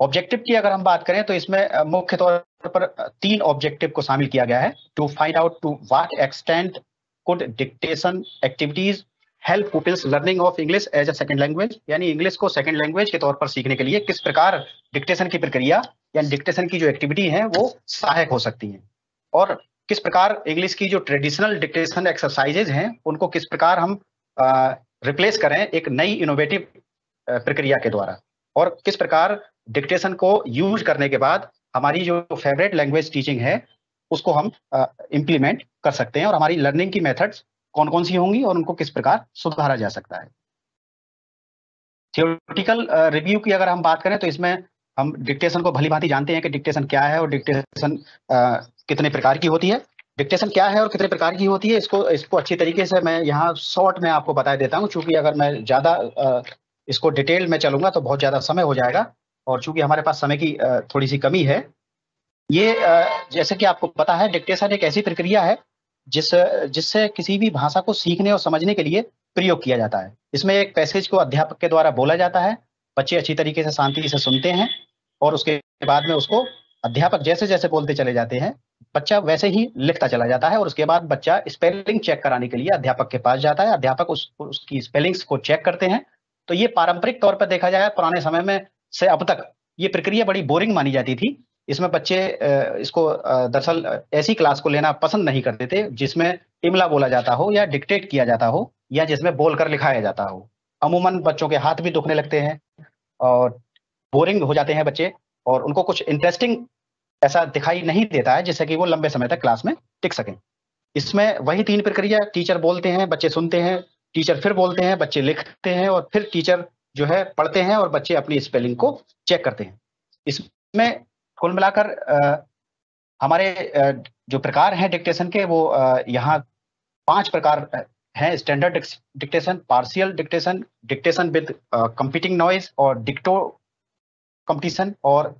ऑब्जेक्टिव की अगर हम बात करें तो इसमें मुख्य तौर पर तीन ऑब्जेक्टिव को शामिल किया गया है। To find out to what extent could dictation activities help pupils learning of English as a second language यानी इंग्लिश को सेकंड लैंग्वेज के तौर पर सीखने के लिए किस प्रकार डिक्टेशन की प्रक्रिया या डिक्टेशन की जो एक्टिविटी है, वो सहायक हो सकती है। और किस प्रकार इंग्लिश की जो ट्रेडिशनल डिक्टेशन एक्सरसाइजेज हैं, उनको किस प्रकार हम रिप्लेस करें एक नई इनोवेटिव प्रक्रिया के द्वारा। और किस प्रकार डिक्टेशन को यूज़ करने के बाद हमारी जो फेवरेट लैंग्वेज टीचिंग है, उसको हम इम्प्लीमेंट कर सकते हैं और हमारी लर्निंग की मेथड्स कौन कौन सी होंगी और उनको किस प्रकार सुधारा जा सकता है। थियोटिकल रिव्यू की अगर हम बात करें तो इसमें हम डिक्टेशन को भली भांति जानते हैं कि डिक्टेशन क्या है और डिक्टेशन कितने प्रकार की होती है। डिक्टेशन क्या है और कितने प्रकार की होती है, इसको इसको अच्छी तरीके से मैं यहाँ शॉर्ट में आपको बता देता हूँ। चूँकि अगर मैं ज़्यादा इसको डिटेल में चलूँगा तो बहुत ज़्यादा समय हो जाएगा और चूँकि हमारे पास समय की थोड़ी सी कमी है, ये जैसे कि आपको पता है डिक्टेशन एक ऐसी प्रक्रिया है जिस, जिससे किसी भी भाषा को सीखने और समझने के लिए प्रयोग किया जाता है। इसमें एक पैसेज को अध्यापक के द्वारा बोला जाता है, बच्चे अच्छी तरीके से शांति से सुनते हैं और उसके बाद में उसको अध्यापक जैसे जैसे बोलते चले जाते हैं बच्चा वैसे ही लिखता चला जाता है और उसके बाद बच्चा स्पेलिंग चेक कराने के लिए अध्यापक के पास जाता है। अध्यापक उस, उसकी स्पेलिंग्स को चेक करते हैं। तो ये पारंपरिक तौर पर देखा जाए, पुराने समय में से अब तक ये प्रक्रिया बड़ी बोरिंग मानी जाती थी। इसमें बच्चे इसको दरअसल ऐसी क्लास को लेना पसंद नहीं करते थे जिसमें इमला बोला जाता हो या डिक्टेट किया जाता हो या जिसमें बोलकर लिखाया जाता हो। अमूमन बच्चों के हाथ भी दुखने लगते हैं और बोरिंग हो जाते हैं बच्चे और उनको कुछ इंटरेस्टिंग ऐसा दिखाई नहीं देता है, जिससे कि वो लंबे समय तक क्लास में टिक सकें। इसमें वही तीन प्रक्रिया, टीचर बोलते हैं, बच्चे सुनते हैं, टीचर फिर बोलते हैं, बच्चे लिखते हैं और फिर टीचर जो है पढ़ते हैं और बच्चे अपनी स्पेलिंग को चेक करते हैं। इसमें कुल मिलाकर हमारे जो प्रकार हैं डिक्टेशन के, वो यहाँ पाँच प्रकार हैं। Standard dictation, partial dictation dictation with competing noise और डिक्टो कंपटीशन और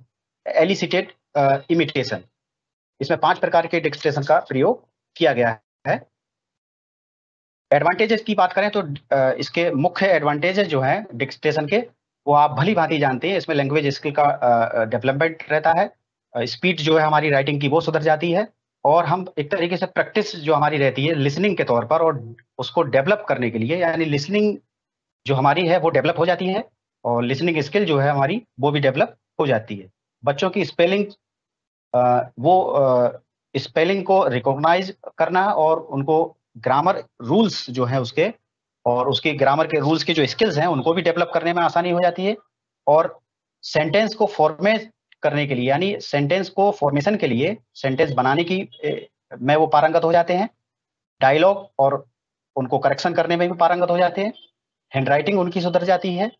एलिसिटेड इमिटेशन इसमें पाँच प्रकार के डिक्टेशन का प्रयोग किया गया है। एडवांटेजेस की बात करें तो इसके मुख्य एडवांटेजेस जो हैं डिक्टेशन के, वो आप भली भांति जानते हैं। इसमें लैंग्वेज स्किल का डेवलपमेंट रहता है। स्पीड जो है हमारी राइटिंग की वो सुधर जाती है। और हम एक तरीके से प्रैक्टिस जो हमारी रहती है लिसनिंग के तौर पर और उसको डेवलप करने के लिए, यानी लिसनिंग जो हमारी है वो डेवलप हो जाती है और लिसनिंग स्किल जो है हमारी वो भी डेवलप हो जाती है। बच्चों की स्पेलिंग वो स्पेलिंग को रिकॉग्नाइज करना और उनको ग्रामर रूल्स जो है उसके और उसके ग्रामर के रूल्स के जो स्किल्स हैं, उनको भी डेवलप करने में आसानी हो जाती है। और सेंटेंस को फॉर्मेट करने के लिए, यानी सेंटेंस को फॉर्मेशन के लिए सेंटेंस बनाने की में वो पारंगत हो जाते हैं। डायलॉग और उनको करेक्शन करने में भी पारंगत हो जाते हैं। हैंड राइटिंग उनकी सुधर जाती है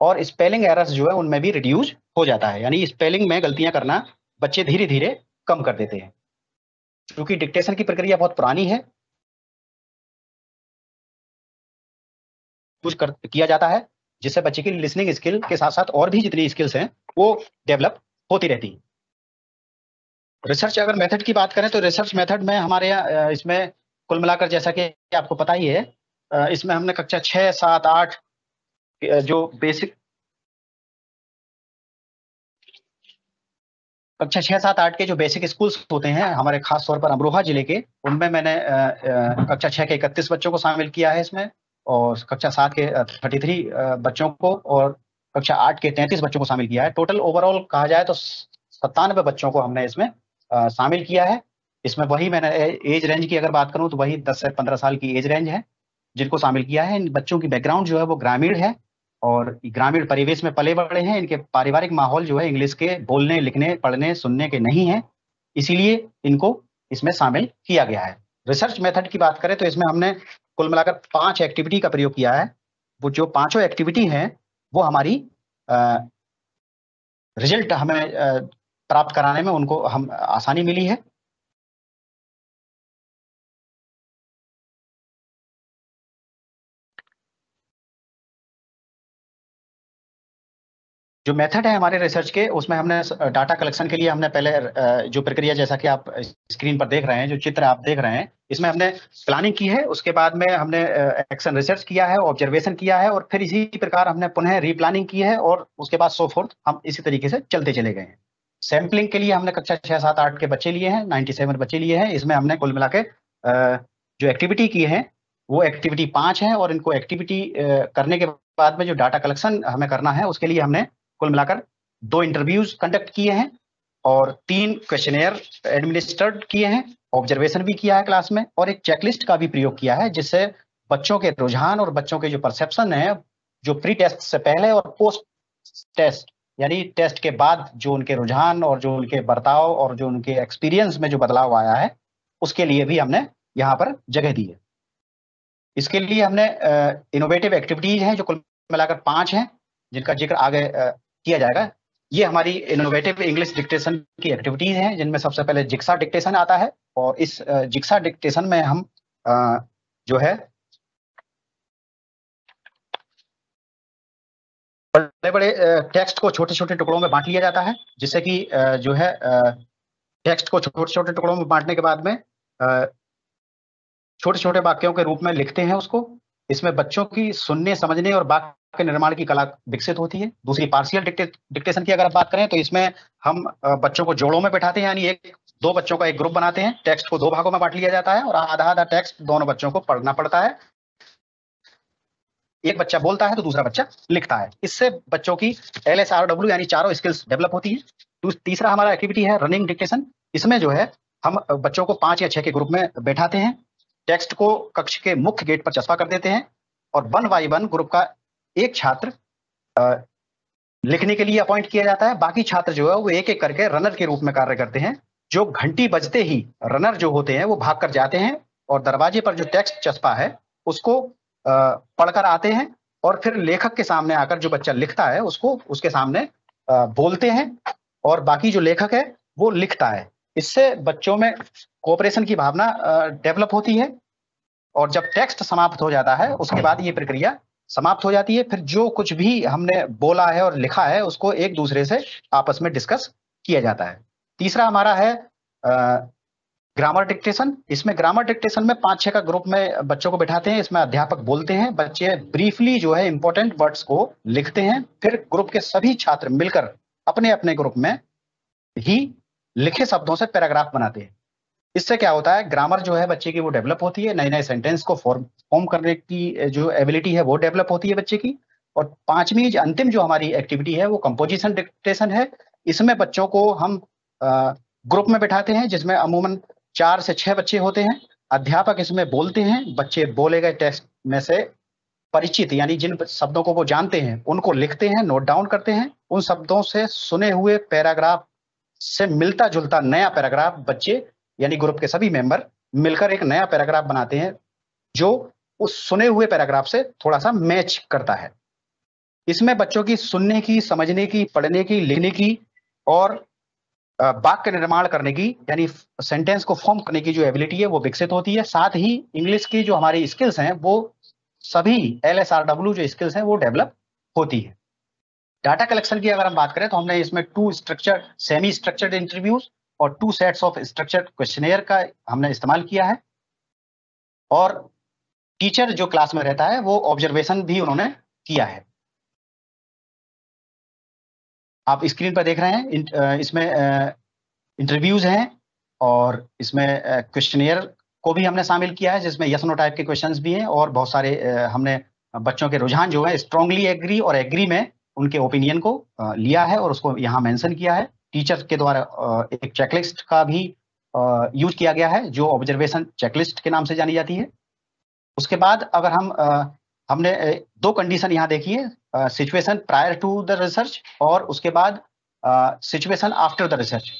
और स्पेलिंग एरर्स जो है उनमें भी रिड्यूज हो जाता है। यानी स्पेलिंग में गलतियाँ करना बच्चे धीरे धीरे कम कर देते हैं। क्योंकि डिक्टेशन की प्रक्रिया बहुत पुरानी है। कुछ कर, किया जाता है जिससे बच्चे की लिसनिंग स्किल के साथ साथ और भी जितनी स्किल्स हैं वो डेवलप होती रहती है। रिसर्च अगर मेथड की बात करें तो रिसर्च मेथड में हमारे यहाँ इसमें कुल मिलाकर जैसा कि आपको पता ही है इसमें हमने कक्षा छः सात आठ जो बेसिक कक्षा छः सात, आठ के जो बेसिक स्कूल्स होते हैं, हमारे खास तौर पर अमरोहा ज़िले के, उनमें मैंने कक्षा छः के इकतीस बच्चों को शामिल किया है इसमें, और कक्षा सात के थर्टी थ्री बच्चों को, और कक्षा आठ के तैंतीस बच्चों को शामिल किया है। टोटल ओवरऑल कहा जाए तो सत्तानवे बच्चों को हमने इसमें शामिल किया है। इसमें वही मैंने एज रेंज की अगर बात करूँ तो वही दस से पंद्रह साल की एज रेंज है, जिनको शामिल किया है। इन बच्चों की बैकग्राउंड जो है वो ग्रामीण है और ग्रामीण परिवेश में पले बड़े हैं, इनके पारिवारिक माहौल जो है इंग्लिश के बोलने, लिखने, पढ़ने, सुनने के नहीं है, इसीलिए इनको इसमें शामिल किया गया है। रिसर्च मेथड की बात करें तो इसमें हमने कुल मिलाकर पाँच एक्टिविटी का प्रयोग किया है। वो जो पाँचों एक्टिविटी हैं, वो हमारी रिज़ल्ट हमें प्राप्त कराने में उनको हम आसानी मिली है। जो मेथड है हमारे रिसर्च के, उसमें हमने डाटा कलेक्शन के लिए हमने पहले जो प्रक्रिया जैसा कि आप स्क्रीन पर देख रहे हैं, जो चित्र आप देख रहे हैं, इसमें हमने प्लानिंग की है, उसके बाद में हमने एक्शन रिसर्च किया है ऑब्जर्वेशन किया है, और फिर इसी प्रकार हमने पुनः रीप्लानिंग की है, और उसके बाद सो फोर्थ हम इसी तरीके से चलते चले गए हैं। सैम्पलिंग के लिए हमने कक्षा छः, सात, आठ के बच्चे लिए हैं नाइन्टी सेवन बच्चे लिए हैं, इसमें हमने कुल मिला के जो एक्टिविटी की है, वो एक्टिविटी पाँच है, और इनको एक्टिविटी करने के बाद में जो डाटा कलेक्शन हमें करना है, उसके लिए हमने कुल मिलाकर दो इंटरव्यूज़ कंडक्ट किए हैं और तीन क्वेश्चनेयर एडमिनिस्ट्रेड किए हैं ऑब्जर्वेशन भी किया है क्लास में और एक चेकलिस्ट का भी प्रयोग किया है, जिससे बच्चों के रुझान और बच्चों के जो परसेप्शन है, जो प्री टेस्ट से पहले और पोस्ट टेस्ट यानी टेस्ट के बाद जो उनके रुझान और जो उनके बर्ताव और जो उनके एक्सपीरियंस में जो बदलाव आया है, उसके लिए भी हमने यहाँ पर जगह दी है। इसके लिए हमने इनोवेटिव एक्टिविटीज़ हैं जो कुल मिलाकर पाँच हैं, जिनका ज़िक्र आगे किया जाएगा। ये हमारी इनोवेटिव इंग्लिश डिक्टेशन की एक्टिविटीज़ हैं, जिनमें सबसे पहले जिक्सा डिक्टेशन आता है और इस जिक्सा डिक्टेशन में हम जो है बड़े बड़े टेक्स्ट को छोटे छोटे टुकड़ों में बांट लिया जाता है, जिससे कि जो है टेक्स्ट को छोटे छोटे टुकड़ों में बांटने के बाद में छोटे छोटे वाक्यों के रूप में लिखते हैं उसको। इसमें बच्चों की सुनने, समझने और वाक्य निर्माण की कला विकसित होती है। दूसरी पार्शियल डिक्टेशन की अगर आप बात करें तो इसमें हम बच्चों को जोड़ों में बैठाते हैं, यानी एक, दो बच्चों का एक ग्रुप बनाते हैं। टेक्स्ट को दो भागों में बांट लिया जाता है और आधा आधा टेक्स्ट दोनों बच्चों को पढ़ना पड़ता है। एक बच्चा बोलता है तो दूसरा बच्चा लिखता है। इससे बच्चों की एल एस आर डब्ल्यू यानी चारों स्किल्स डेवलप होती है। तीसरा हमारा एक्टिविटी है रनिंग डिक्टेशन इसमें जो है, हम बच्चों को पाँच या छह के ग्रुप में बैठाते हैं। टेक्स्ट को कक्ष के मुख्य गेट पर चस्पा कर देते हैं और वन बाई वन ग्रुप का एक छात्र लिखने के लिए अपॉइंट किया जाता है। बाकी छात्र जो है, वो एक एक करके रनर के रूप में कार्य करते हैं। जो घंटी बजते ही रनर जो होते हैं, वो भाग कर जाते हैं और दरवाजे पर जो टेक्स्ट चस्पा है, उसको पढ़कर आते हैं और फिर लेखक के सामने आकर जो बच्चा लिखता है, उसको, उसके सामने बोलते हैं और बाकी जो लेखक है, वो लिखता है। इससे बच्चों में कोऑपरेशन की भावना डेवलप होती है और जब टेक्स्ट समाप्त हो जाता है, उसके बाद ये प्रक्रिया समाप्त हो जाती है। फिर जो कुछ भी हमने बोला है और लिखा है, उसको एक दूसरे से आपस में डिस्कस किया जाता है। तीसरा हमारा है ग्रामर डिक्टेशन इसमें ग्रामर डिक्टेशन में पाँच छह का ग्रुप में बच्चों को बैठाते हैं, इसमें अध्यापक बोलते हैं, बच्चे ब्रीफली जो है इंपॉर्टेंट वर्ड्स को लिखते हैं, फिर ग्रुप के सभी छात्र मिलकर अपने अपने ग्रुप में ही लिखे शब्दों से पैराग्राफ बनाते हैं। इससे क्या होता है ग्रामर जो है बच्चे की वो डेवलप होती है नए नए सेंटेंस को फॉर्म फॉर्म करने की जो एबिलिटी है वो डेवलप होती है बच्चे की। और पांचवी अंतिम जो हमारी एक्टिविटी है वो कंपोजिशन डिक्टेशन है। इसमें बच्चों को हम ग्रुप में बैठाते हैं, जिसमें अमूमन चार से छह बच्चे होते हैं। अध्यापक इसमें बोलते हैं, बच्चे बोले गए टेक्स्ट में से परिचित, यानी जिन शब्दों को वो जानते हैं, उनको लिखते हैं नोट डाउन करते हैं। उन शब्दों से सुने हुए पैराग्राफ से मिलता जुलता नया पैराग्राफ बच्चे यानी ग्रुप के सभी मेंबर मिलकर एक नया पैराग्राफ बनाते हैं, जो उस सुने हुए पैराग्राफ से थोड़ा सा मैच करता है। इसमें बच्चों की सुनने की, समझने की, पढ़ने की, लिखने की और वाक्य निर्माण करने की, यानी सेंटेंस को फॉर्म करने की जो एबिलिटी है, वो विकसित होती है। साथ ही इंग्लिश की जो हमारी स्किल्स हैं, वो सभी एल जो स्किल्स हैं, वो डेवलप होती है। डाटा कलेक्शन की अगर हम बात करें तो हमने इसमें two structure semi structured interviews और two sets of structure questionnaire का हमने इस्तेमाल किया है। और टीचर जो क्लास में रहता है, वो ऑब्जर्वेशन भी उन्होंने किया है। आप स्क्रीन पर देख रहे हैं इसमें इंटरव्यूज़ हैं और इसमें क्वेश्चनियर को भी हमने शामिल किया है, जिसमें यस नो टाइप के क्वेश्चंस भी हैं और बहुत सारे हमने बच्चों के रुझान जो है स्ट्रांगली एग्री और एग्री में उनके ओपिनियन को लिया है और उसको यहाँ मेंशन किया है। टीचर के द्वारा एक चेकलिस्ट का भी यूज़ किया गया है, जो ऑब्जर्वेशन चेकलिस्ट के नाम से जानी जाती है। उसके बाद अगर हम हमने दो कंडीशन यहाँ देखी है situation prior to the research और उसके बाद सिचुएशन आफ्टर द रिसर्च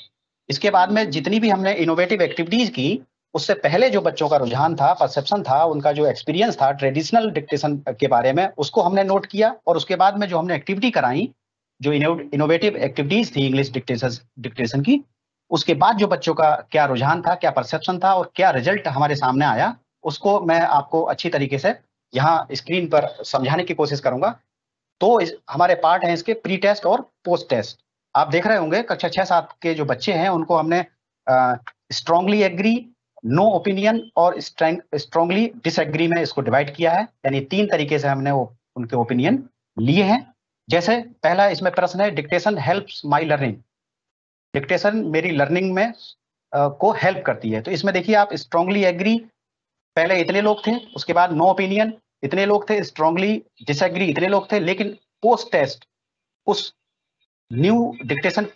इसके बाद में जितनी भी हमने इनोवेटिव एक्टिविटीज़ की, उससे पहले जो बच्चों का रुझान था परसेप्शन था, उनका जो एक्सपीरियंस था ट्रेडिशनल डिक्टेशन के बारे में, उसको हमने नोट किया और उसके बाद में जो हमने एक्टिविटी कराई जो इनोवेटिव एक्टिविटीज़ थी इंग्लिश डिक्टेशन की उसके बाद जो बच्चों का क्या रुझान था क्या परसेप्शन था और क्या रिज़ल्ट हमारे सामने आया उसको मैं आपको अच्छी तरीके से यहाँ स्क्रीन पर समझाने की कोशिश करूँगा। तो इस, हमारे पार्ट हैं इसके प्री टेस्ट और पोस्ट टेस्ट आप देख रहे होंगे कक्षा छह सात के जो बच्चे हैं उनको हमने स्ट्रांगली एग्री नो ओपिनियन और स्ट्रांगली डिसएग्री में इसको डिवाइड किया है। यानी तीन तरीके से हमने वो उनके ओपिनियन लिए हैं। जैसे पहला इसमें प्रश्न है dictation helps my learning dictation मेरी लर्निंग में आ, को हेल्प करती है। तो इसमें देखिए आप स्ट्रांगली एग्री पहले इतने लोग थे उसके बाद नो ओपिनियन इतने लोग थे स्ट्रांगली डिसएग्री इतने लोग थे लेकिन पोस्ट टेस्ट उस न्यू डिक्टेशन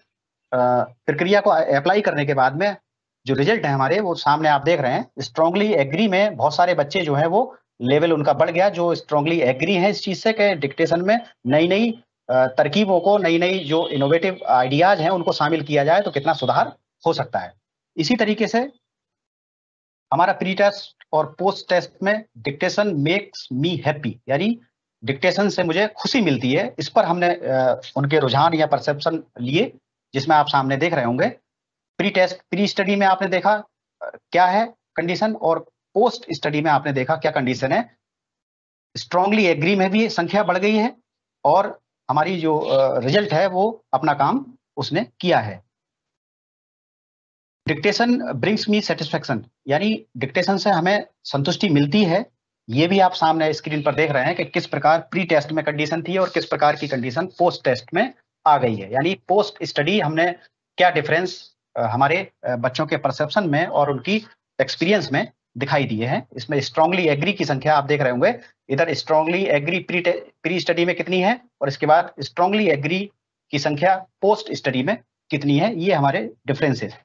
प्रक्रिया को अप्लाई करने के बाद में जो रिज़ल्ट है हमारे वो सामने आप देख रहे हैं स्ट्रांगली एग्री में बहुत सारे बच्चे जो है वो लेवल उनका बढ़ गया, जो स्ट्रांगली एग्री है इस चीज़ से कि डिक्टेशन में नई नई तरकीबों को नई नई जो इनोवेटिव आइडियाज़ हैं, उनको शामिल किया जाए तो कितना सुधार हो सकता है। इसी तरीके से हमारा प्री टेस्ट और पोस्ट टेस्ट में डिक्टेशन मेक्स मी हैप्पी यानी डिक्टेशन से मुझे खुशी मिलती है। इस पर हमने उनके रुझान या परसेप्शन लिए, जिसमें आप सामने देख रहे होंगे। प्री टेस्ट प्री स्टडी में आपने देखा क्या है कंडीशन और पोस्ट स्टडी में आपने देखा क्या कंडीशन है? स्ट्रांगली एग्री में भी संख्या बढ़ गई है और हमारी जो रिज़ल्ट है वो अपना काम उसने किया है। डिक्टेशन ब्रिंग्स मी सेटिस्फेक्शन यानी डिक्टेशन से हमें संतुष्टि मिलती है। ये भी आप सामने स्क्रीन पर देख रहे हैं कि किस प्रकार प्री टेस्ट में कंडीशन थी और किस प्रकार की कंडीशन पोस्ट टेस्ट में आ गई है। यानी पोस्ट स्टडी हमने क्या डिफरेंस हमारे बच्चों के परसेप्शन में और उनकी एक्सपीरियंस में दिखाई दिए हैं। इसमें स्ट्रांगली एग्री की संख्या आप देख रहे होंगे। इधर strongly agree pre pre study में कितनी है और इसके बाद स्ट्रांगली एग्री की संख्या पोस्ट स्टडी में कितनी है, ये हमारे डिफरेंसेस है।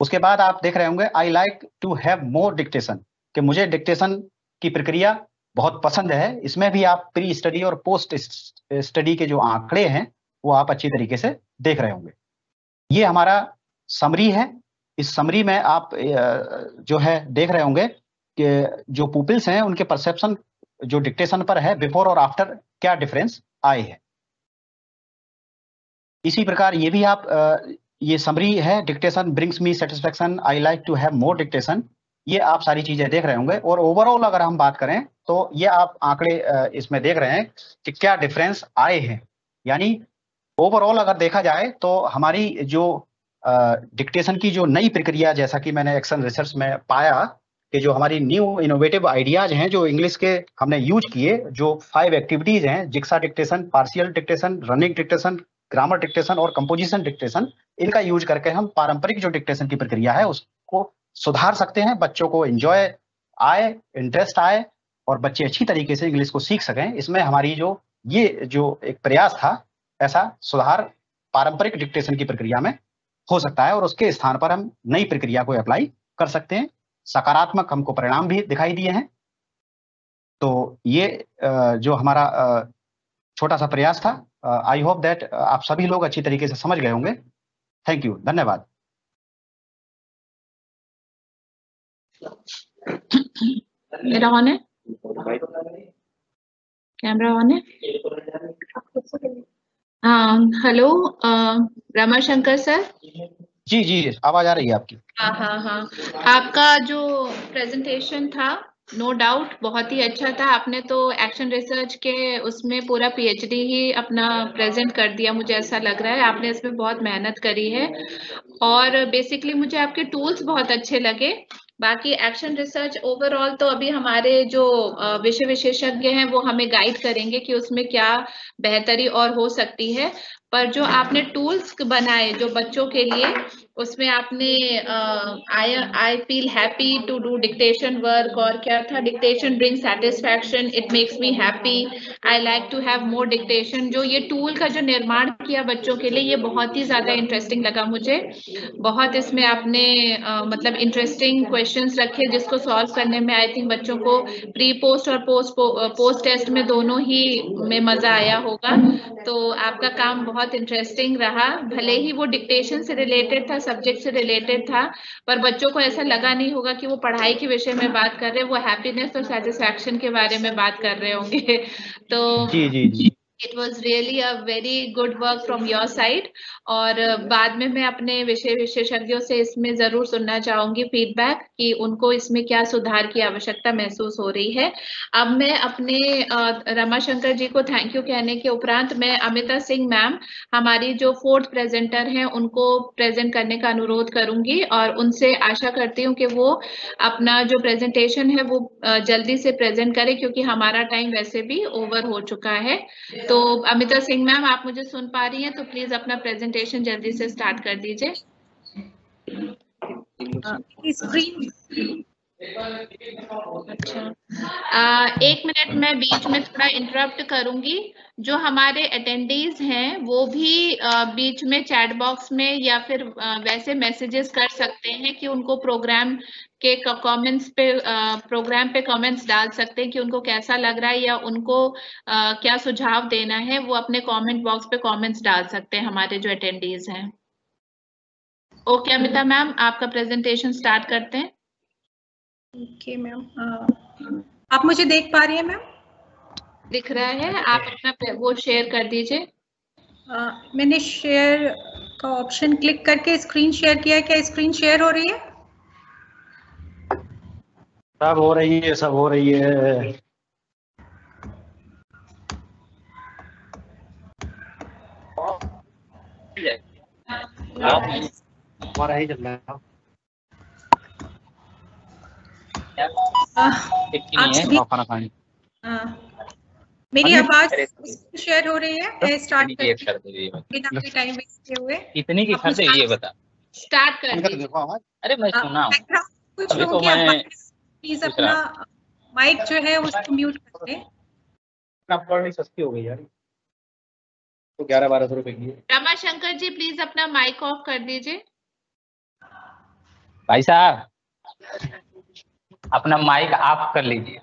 उसके बाद आप देख रहे होंगे I like to have more dictation कि मुझे डिक्टेशन की प्रक्रिया बहुत पसंद है। इसमें भी आप प्री स्टडी और पोस्ट स्टडी के जो आंकड़े हैं, वो आप अच्छी तरीके से देख रहे होंगे। ये हमारा समरी है। इस समरी में आप जो है, देख रहे होंगे कि जो पुपिल्स हैं, उनके परसेप्शन जो डिक्टेशन पर है बिफोर और आफ्टर क्या डिफरेंस आए हैं। इसी प्रकार ये भी आप ये समरी है dictation brings me satisfaction I like to have more dictation ये आप सारी चीज़ें देख रहे होंगे। और ओवरऑल अगर हम बात करें तो ये आप आंकड़े इसमें देख रहे हैं कि क्या डिफरेंस आए हैं। यानी ओवरऑल अगर देखा जाए तो हमारी जो डिक्टेशन की जो नई प्रक्रिया, जैसा कि मैंने एक्शन रिसर्च में पाया कि जो हमारी न्यू इनोवेटिव आइडियाज़ हैं, जो इंग्लिश के हमने यूज़ किए, जो फाइव एक्टिविटीज़ हैं jigsaw dictation partial dictation running dictation grammar dictation और कंपोजिशन डिक्टेशन इनका यूज़ करके हम पारंपरिक जो डिक्टेशन की प्रक्रिया है, उसको सुधार सकते हैं, बच्चों को एंजॉय आए इंटरेस्ट आए और बच्चे अच्छी तरीके से इंग्लिश को सीख सकें। इसमें हमारी जो, ये जो एक प्रयास था, ऐसा सुधार पारंपरिक डिक्टेशन की प्रक्रिया में हो सकता है और उसके स्थान पर हम नई प्रक्रिया को अप्लाई कर सकते हैं। सकारात्मक हमको परिणाम भी दिखाई दिए हैं। तो ये जो हमारा छोटा सा प्रयास था आई होप दैट आप सभी लोग अच्छी तरीके से समझ गए होंगे। थैंक यू धन्यवाद।
मेरा ऑन है? कैमरा ऑन है। हेलो रमाशंकर सर
जी जी आवाज़ आ रही है आपकी।
हाँ हाँ हाँ। आपका जो प्रेजेंटेशन था नो no डाउट बहुत ही अच्छा था। आपने तो एक्शन रिसर्च के उसमें पूरा पीएचडी ही अपना प्रेजेंट कर दिया मुझे ऐसा लग रहा है। आपने इसमें बहुत मेहनत करी है। और बेसिकली मुझे आपके टूल्स बहुत अच्छे लगे। बाकी एक्शन रिसर्च ओवरऑल तो अभी हमारे जो विषय विशेषज्ञ हैं, वो हमें गाइड करेंगे कि उसमें क्या बेहतरी और हो सकती है। पर जो आपने टूल्स बनाए, जो बच्चों के लिए उसमें आपने I I feel happy to do dictation work और क्या था? Dictation bring satisfaction it makes me happy I like to have more dictation जो ये टूल का जो निर्माण किया बच्चों के लिए ये बहुत ही ज़्यादा इंटरेस्टिंग लगा मुझे। बहुत इसमें आपने uh, मतलब इंटरेस्टिंग क्वेश्चंस रखे जिसको सॉल्व करने में आई थिंक बच्चों को प्री पोस्ट और पोस्ट पोस्ट टेस्ट में दोनों ही में मज़ा आया होगा। तो आपका काम बहुत इंटरेस्टिंग रहा। भले ही वो डिक्टेशन से रिलेटेड था सब्जेक्ट से रिलेटेड था, पर बच्चों को ऐसा लगा नहीं होगा कि वो पढ़ाई के विषय में बात कर रहे हैं, वो हैप्पीनेस और सेटिस्फेक्शन के बारे में बात कर रहे होंगे। तो
जी जी जी।
It was really a very good work from your side और बाद में मैं अपने विषय विशेषज्ञों से इसमें ज़रूर सुनना चाहूँगी फीडबैक कि उनको इसमें क्या सुधार की आवश्यकता महसूस हो रही है। अब मैं अपने रमाशंकर जी को थैंक यू कहने के उपरांत मैं अमिता सिंह मैम हमारी जो फोर्थ प्रेजेंटर हैं उनको प्रेजेंट करने का अनुरोध करूँगी और उनसे आशा करती हूँ कि वो अपना जो प्रेजेंटेशन है वो जल्दी से प्रेजेंट करें क्योंकि हमारा टाइम वैसे भी ओवर हो चुका है। तो अमिता सिंह मैम, आप मुझे सुन पा रही हैं तो प्लीज़ अपना प्रेजेंटेशन जल्दी से स्टार्ट कर दीजिए। स्क्रीन अच्छा। एक मिनट, मैं बीच में थोड़ा इंटरप्ट करूँगी। जो हमारे अटेंडीज हैं, वो भी बीच में चैट बॉक्स में या फिर वैसे मैसेजेस कर सकते हैं कि उनको प्रोग्राम के कमेंट्स पे प्रोग्राम पे कमेंट्स डाल सकते हैं कि उनको कैसा लग रहा है या उनको क्या सुझाव देना है, वो अपने कमेंट बॉक्स पे कमेंट्स डाल सकते हैं हमारे जो अटेंडीज हैं। ओके अमिता मैम आपका प्रेजेंटेशन स्टार्ट करते हैं।
ओके मैम आप मुझे देख पा रही हैं मैम
दिख रहा है। आप अपना वो शेयर कर दीजिए।
मैंने शेयर का ऑप्शन क्लिक करके स्क्रीन शेयर किया क्या स्क्रीन शेयर हो रही है?
सब हो रही है सब हो रही है। हमारा ही चल रहा है
आप सभी हाँ, मेरी आवाज़ शेयर हो रही है? स्टार्ट कर बिना टाइम वेस्ट किए हुए।
कितने की खर्च है ये बता।
स्टार्ट कर
तो
अरे मैं सुना
कुछ
अभी तो मैं
प्लीज़ अपना माइक जो है उसको म्यूट कर दें।
सस्ती हो गई यार। तो ग्यारह बारह सौ रुपए की है।
रमा शंकर जी प्लीज़ अपना माइक ऑफ़ कर दीजिए।
भाई साहब। अपना माइक ऑफ़ कर लीजिए।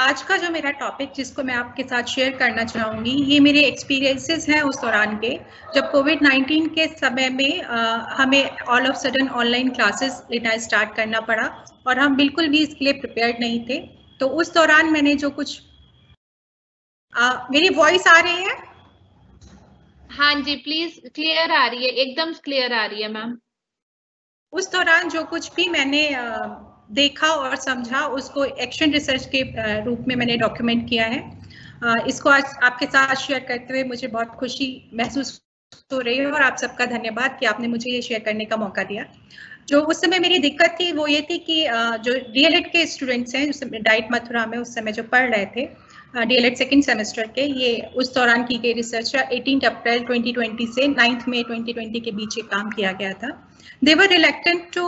आज का जो मेरा टॉपिक जिसको मैं आपके साथ शेयर करना चाहूँगी ये मेरे एक्सपीरियंसेस हैं उस दौरान के। जब कोविड 19 के समय में आ, हमें all of sudden online classes लेना स्टार्ट करना पड़ा और हम बिल्कुल भी इसके लिए प्रिपेयर्ड नहीं थे। तो उस दौरान मैंने जो कुछ आ, मेरी वॉइस आ रही है?
हाँ जी प्लीज़ क्लियर आ रही है एकदम क्लियर आ रही है मैम
उस दौरान जो कुछ भी मैंने देखा और समझा, उसको एक्शन रिसर्च के रूप में मैंने डॉक्यूमेंट किया है। इसको आज आपके साथ शेयर करते हुए मुझे बहुत खुशी महसूस हो रही है और आप सबका धन्यवाद कि आपने मुझे ये शेयर करने का मौका दिया। जो उस समय मेरी दिक्कत थी वो ये थी कि जो डीएलएड के स्टूडेंट्स हैं डाइट मथुरा में उस समय जो पढ़ रहे थे डीएलएड सेकेंड सेमेस्टर के ये उस दौरान की गई रिसर्च 18 अप्रैल 2020 से 9 मई 2020 के बीच ये काम किया गया था। They were reluctant to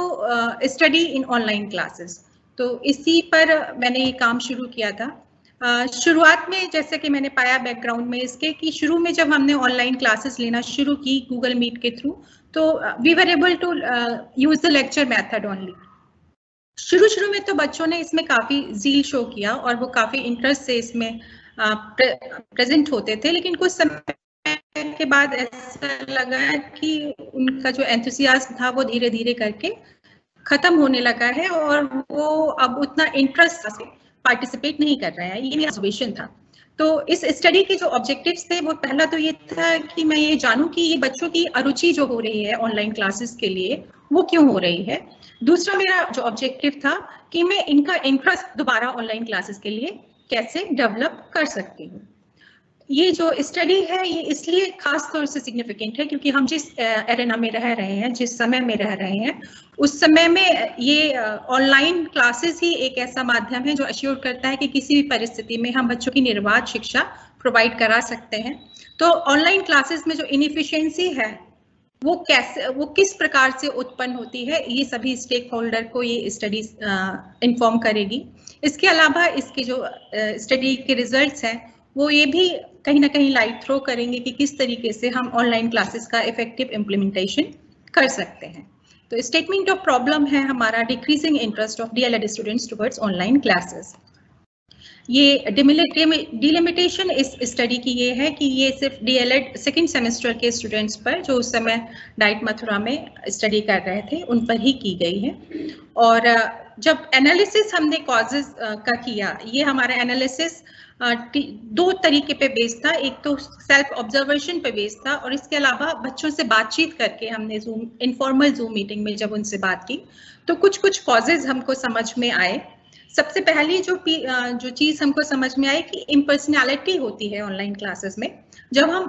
study in online classes तो इसी पर मैंने ये काम शुरू किया था। uh, शुरुआत में जैसे कि मैंने पाया बैकग्राउंड में इसके कि शुरू में जब हमने ऑनलाइन क्लासेस लेना शुरू की गूगल मीट के थ्रू तो we were able to use the lecture method only शुरू शुरू में तो बच्चों ने इसमें काफ़ी जील शो किया और वो काफ़ी इंटरेस्ट से इसमें प्रे, प्रेजेंट होते थे लेकिन कुछ समय के बाद ऐसा लगा कि उनका जो एंथुसियाज्म था वो धीरे धीरे करके खत्म होने लगा है और वो अब उतना इंटरेस्ट पार्टिसिपेट नहीं कर रहे हैं। ये मेरा ऑब्जर्वेशन था। तो इस स्टडी के जो ऑब्जेक्टिव्स थे वो पहला तो ये था कि मैं ये जानूं कि ये बच्चों की अरुचि जो हो रही है ऑनलाइन क्लासेस के लिए वो क्यों हो रही है? दूसरा मेरा जो ऑब्जेक्टिव था कि मैं इनका इंटरेस्ट दोबारा ऑनलाइन क्लासेस के लिए कैसे डेवलप कर सकती हूँ। ये जो स्टडी है, ये इसलिए खास तौर से सिग्निफिकेंट है क्योंकि हम जिस एरेना में रह रहे हैं, जिस समय में रह रहे हैं, उस समय में ये ऑनलाइन क्लासेस ही एक ऐसा माध्यम है जो अश्योर करता है कि किसी भी परिस्थिति में हम बच्चों की निर्वाध शिक्षा प्रोवाइड करा सकते हैं। तो ऑनलाइन क्लासेस में जो इनफिशियंसी है वो कैसे, वो किस प्रकार से उत्पन्न होती है, ये सभी स्टेक होल्डर को ये स्टडी इन्फॉर्म करेगी। इसके अलावा इसके जो स्टडी के रिजल्ट्स हैं, वो ये भी कहीं ना कहीं लाइट थ्रो करेंगे कि किस तरीके से हम ऑनलाइन क्लासेस का इफ़ेक्टिव इम्प्लीमेंटेशन कर सकते हैं। तो स्टेटमेंट ऑफ़ प्रॉब्लम है हमारा decreasing interest of DElEd students towards online classes ये डिलिमिटेशन इस स्टडी की ये है कि ये सिर्फ़ डीएलएड सेकेंड सेमेस्टर के स्टूडेंट्स पर जो उस समय डाइट मथुरा में स्टडी कर रहे थे, उन पर ही की गई है। और जब एनालिसिस हमने कॉजेज का किया, ये हमारा एनालिसिस दो तरीके पे बेस्ड था। एक तो सेल्फ ऑब्जर्वेशन पे बेस्ड था और इसके अलावा बच्चों से बातचीत करके हमने जूम इनफॉर्मल जूम मीटिंग में जब उनसे बात की तो कुछ कुछ कॉजेज हमको समझ में आए। सबसे पहली जो जो चीज़ हमको समझ में आई कि इम्पर्सनैलिटी होती है ऑनलाइन क्लासेस में। जब हम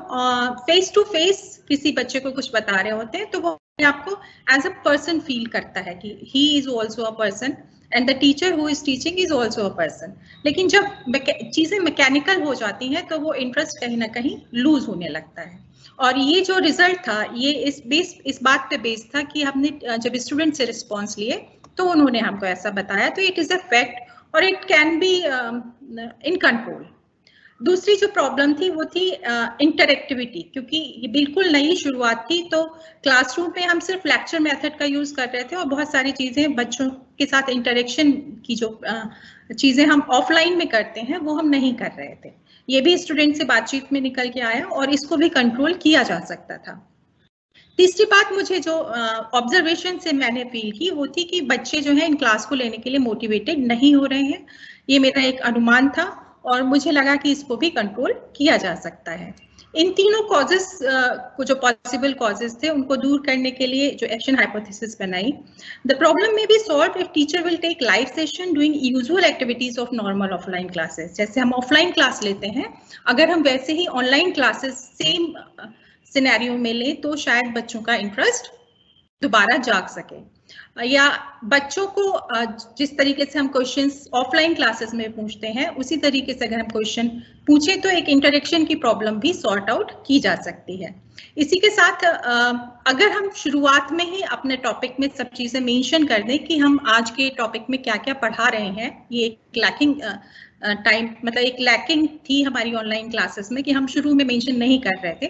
फेस टू फेस किसी बच्चे को कुछ बता रहे होते हैं तो वो आपको एज अ पर्सन फील करता है कि he is also a person and the teacher who is teaching is also a person लेकिन जब चीज़ें मैकेनिकल हो जाती हैं तो वो इंटरेस्ट कहीं ना कहीं लूज होने लगता है। और ये जो रिज़ल्ट था, ये इस बेस इस बात पे बेस था कि हमने जब स्टूडेंट से रिस्पॉन्स लिए तो उन्होंने हमको ऐसा बताया। तो इट इज़ अ फैक्ट और it can be in control दूसरी जो प्रॉब्लम थी वो थी इंटरेक्टिविटी uh, क्योंकि ये बिल्कुल नई शुरुआत थी तो क्लासरूम में हम सिर्फ़ लेक्चर मेथड का यूज़ कर रहे थे और बहुत सारी चीज़ें बच्चों के साथ इंटरेक्शन की जो uh, चीज़ें हम ऑफलाइन में करते हैं वो हम नहीं कर रहे थे। ये भी स्टूडेंट से बातचीत में निकल के आया और इसको भी कंट्रोल किया जा सकता था। तीसरी बात मुझे जो ऑब्जर्वेशन से मैंने फील की वो थी कि बच्चे जो है इन क्लास को लेने के लिए मोटिवेटेड नहीं हो रहे हैं। ये मेरा एक अनुमान था और मुझे लगा कि इसको भी कंट्रोल किया जा सकता है। इन तीनों कॉजेस को जो पॉसिबल कॉजेस थे उनको दूर करने के लिए जो एक्शन हाइपोथेसिस बनाई। The problem may be solve if teacher will take live session doing usual activities of normal offline classes जैसे हम ऑफलाइन क्लास लेते हैं, अगर हम वैसे ही ऑनलाइन क्लासेस सेम सिनेरियो में लें तो शायद बच्चों का इंटरेस्ट दोबारा जाग सके। या बच्चों को जिस तरीके से हम क्वेश्चंस ऑफलाइन क्लासेस में पूछते हैं, उसी तरीके से अगर हम क्वेश्चन पूछे तो एक इंटरेक्शन की प्रॉब्लम भी सॉर्ट आउट की जा सकती है। इसी के साथ अगर हम शुरुआत में ही अपने टॉपिक में सब चीज़ें मेंशन कर दें कि हम आज के टॉपिक में क्या क्या पढ़ा रहे हैं, ये एक लैकिंग टाइम मतलब एक लैकिंग थी हमारी ऑनलाइन क्लासेस में कि हम शुरू में मेंशन नहीं कर रहे थे।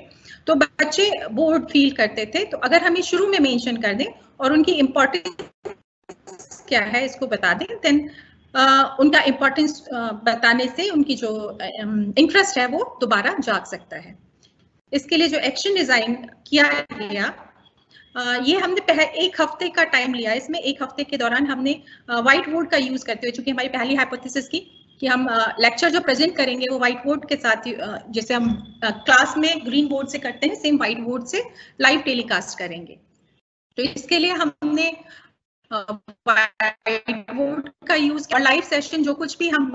तो बच्चे बोर्ड फील करते थे तो अगर हम शुरू में मेंशन कर दें और उनकी इम्पोर्टेंस क्या है इसको बता दें देन uh, उनका इम्पोर्टेंस uh, बताने से उनकी जो इंटरेस्ट है वो दोबारा जाग सकता है। इसके लिए जो एक्शन डिज़ाइन किया गया uh, ये हमने पह, एक हफ़्ते का टाइम लिया। इसमें एक हफ़्ते के दौरान हमने व्हाइट uh, बोर्ड का यूज़ करते हुए चूँकि हमारी पहली हाइपोथेसिस की कि हम लेक्चर जो प्रेजेंट करेंगे वो व्हाइट बोर्ड के साथ जैसे हम क्लास में ग्रीन बोर्ड से करते हैं सेम व्हाइट बोर्ड से लाइव टेलीकास्ट करेंगे। तो इसके लिए हमने व्हाइट बोर्ड का यूज़ और लाइव सेशन जो कुछ भी हम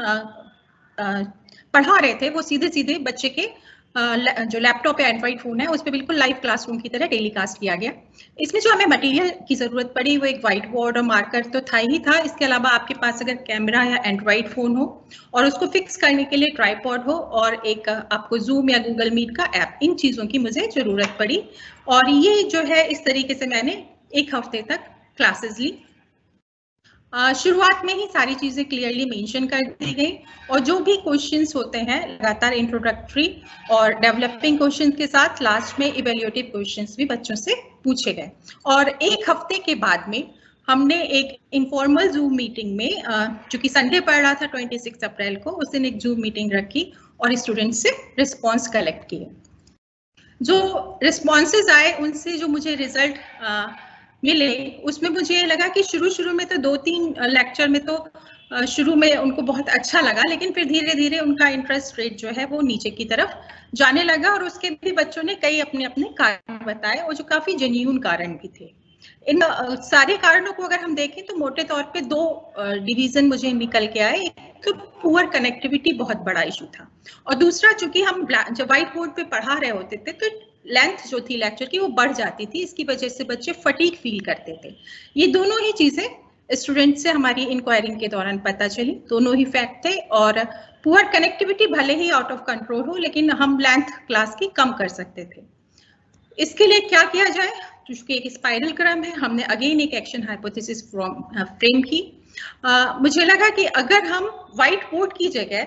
पढ़ा रहे थे, वो सीधे सीधे बच्चे के जो लैपटॉप या एंड्रॉइड फ़ोन है उस पर बिल्कुल लाइव क्लासरूम की तरह टेलीकास्ट किया गया। इसमें जो हमें मटेरियल की ज़रूरत पड़ी, वो एक व्हाइट बोर्ड और मार्कर तो था ही था। इसके अलावा आपके पास अगर कैमरा या एंड्रॉइड फ़ोन हो और उसको फिक्स करने के लिए ट्राईपॉड हो और एक, आपको जूम या गूगल मीट का ऐप इन चीज़ों की मुझे ज़रूरत पड़ी। और ये जो है, इस तरीके से मैंने एक हफ़्ते तक क्लासेस ली। शुरुआत में ही सारी चीज़ें क्लियरली मेंशन कर दी गई और जो भी क्वेश्चंस होते हैं, लगातार इंट्रोडक्टरी और डेवलपिंग क्वेश्चन के साथ लास्ट में इवेल्यूटिव क्वेश्चंस भी बच्चों से पूछे गए। और एक हफ़्ते के बाद में हमने एक इनफॉर्मल जूम मीटिंग में चूँकि संडे पड़ रहा था 26 अप्रैल को, उस दिन एक जूम मीटिंग रखी और स्टूडेंट से रिस्पॉन्स कलेक्ट किए। जो रिस्पॉन्सेज आए, उनसे जो मुझे रिज़ल्ट मिले। उसमें मुझे ये लगा कि शुरू शुरू में तो दो तीन लेक्चर में तो शुरू में उनको बहुत अच्छा लगा, लेकिन फिर धीरे धीरे उनका इंटरेस्ट रेट जो है वो नीचे की तरफ़ जाने लगा और उसके भी बच्चों ने कई अपने अपने कारण बताए और जो काफ़ी जेन्यून कारण भी थे। इन सारे कारणों को अगर हम देखें तो मोटे तौर पे दो डिवीज़न मुझे निकल के आए। एक तो पुअर कनेक्टिविटी बहुत बड़ा इशू था। और दूसरा, चूँकि हम जब व्हाइट बोर्ड पे पढ़ा रहे होते थे तो लेंथ जो थी लेक्चर की वो बढ़ जाती थी इसकी वजह से बच्चे फटीक फील करते थे। ये दोनों ही चीज़ें स्टूडेंट से हमारी इंक्वायरिंग के दौरान पता चली। दोनों ही फैक्ट थे और पुअर कनेक्टिविटी भले ही आउट ऑफ़ कंट्रोल हो लेकिन हम लेंथ क्लास की कम कर सकते थे। इसके लिए क्या किया जाए? चूँकि एक स्पाइरल क्रम है। हमने अगेन एक एक्शन हाइपोथेसिस फ्रेम की। Uh, मुझे लगा कि अगर हम व्हाइट बोर्ड की जगह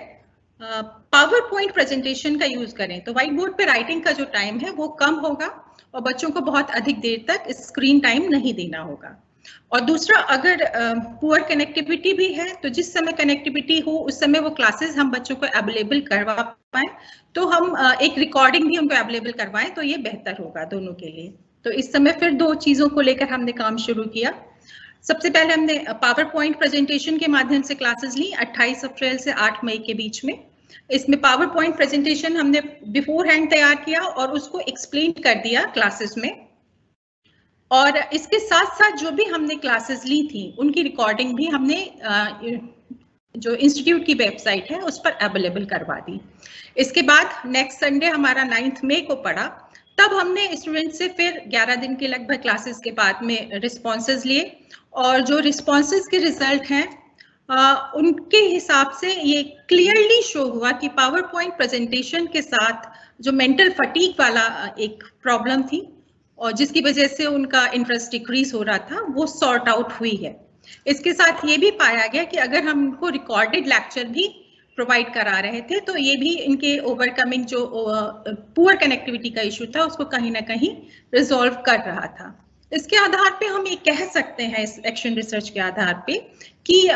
पावर पॉइंट प्रेजेंटेशन का यूज़ करें। तो व्हाइट बोर्ड पे राइटिंग का जो टाइम है वो कम होगा और बच्चों को बहुत अधिक देर तक स्क्रीन टाइम नहीं देना होगा। और दूसरा अगर पुअर कनेक्टिविटी भी है तो जिस समय कनेक्टिविटी हो उस समय वो क्लासेस हम बच्चों को अवेलेबल करवा पाए। तो हम uh, एक रिकॉर्डिंग भी उनको अवेलेबल करवाएँ तो ये बेहतर होगा दोनों के लिए। तो इस समय फिर दो चीज़ों को लेकर हमने काम शुरू किया। सबसे पहले हमने पावर पॉइंट प्रेजेंटेशन के माध्यम से क्लासेस ली 28 अप्रैल से 8 मई के बीच में। इसमें पावर पॉइंट प्रेजेंटेशन हमने बिफोर हैंड तैयार किया और उसको एक्सप्लेन कर दिया क्लासेस में। और इसके साथ साथ जो भी हमने क्लासेस ली थी, उनकी रिकॉर्डिंग भी हमने जो इंस्टीट्यूट की वेबसाइट है, उस पर अवेलेबल करवा दी। इसके बाद नेक्स्ट संडे हमारा नाइन्थ मे को पड़ा। तब हमने स्टूडेंट से फिर 11 दिन के लगभग क्लासेस के बाद में रिस्पॉन्सेज लिए। और जो रिस्पॉन्सेज के रिज़ल्ट हैं उनके हिसाब से ये क्लियरली शो हुआ कि पावर पॉइंट प्रेजेंटेशन के साथ जो मेंटल फटीक वाला एक प्रॉब्लम थी और जिसकी वजह से उनका इंटरेस्ट डिक्रीज हो रहा था, वो सॉर्ट आउट हुई है। इसके साथ ये भी पाया गया कि अगर हम उनको रिकॉर्डेड लेक्चर भी प्रोवाइड करा रहे थे तो ये भी इनके ओवरकमिंग जो पुअर कनेक्टिविटी का इशू था, उसको कहीं ना कहीं रिजॉल्व कर रहा था। इसके आधार पे हम ये कह सकते हैं, इस एक्शन रिसर्च के आधार पे, कि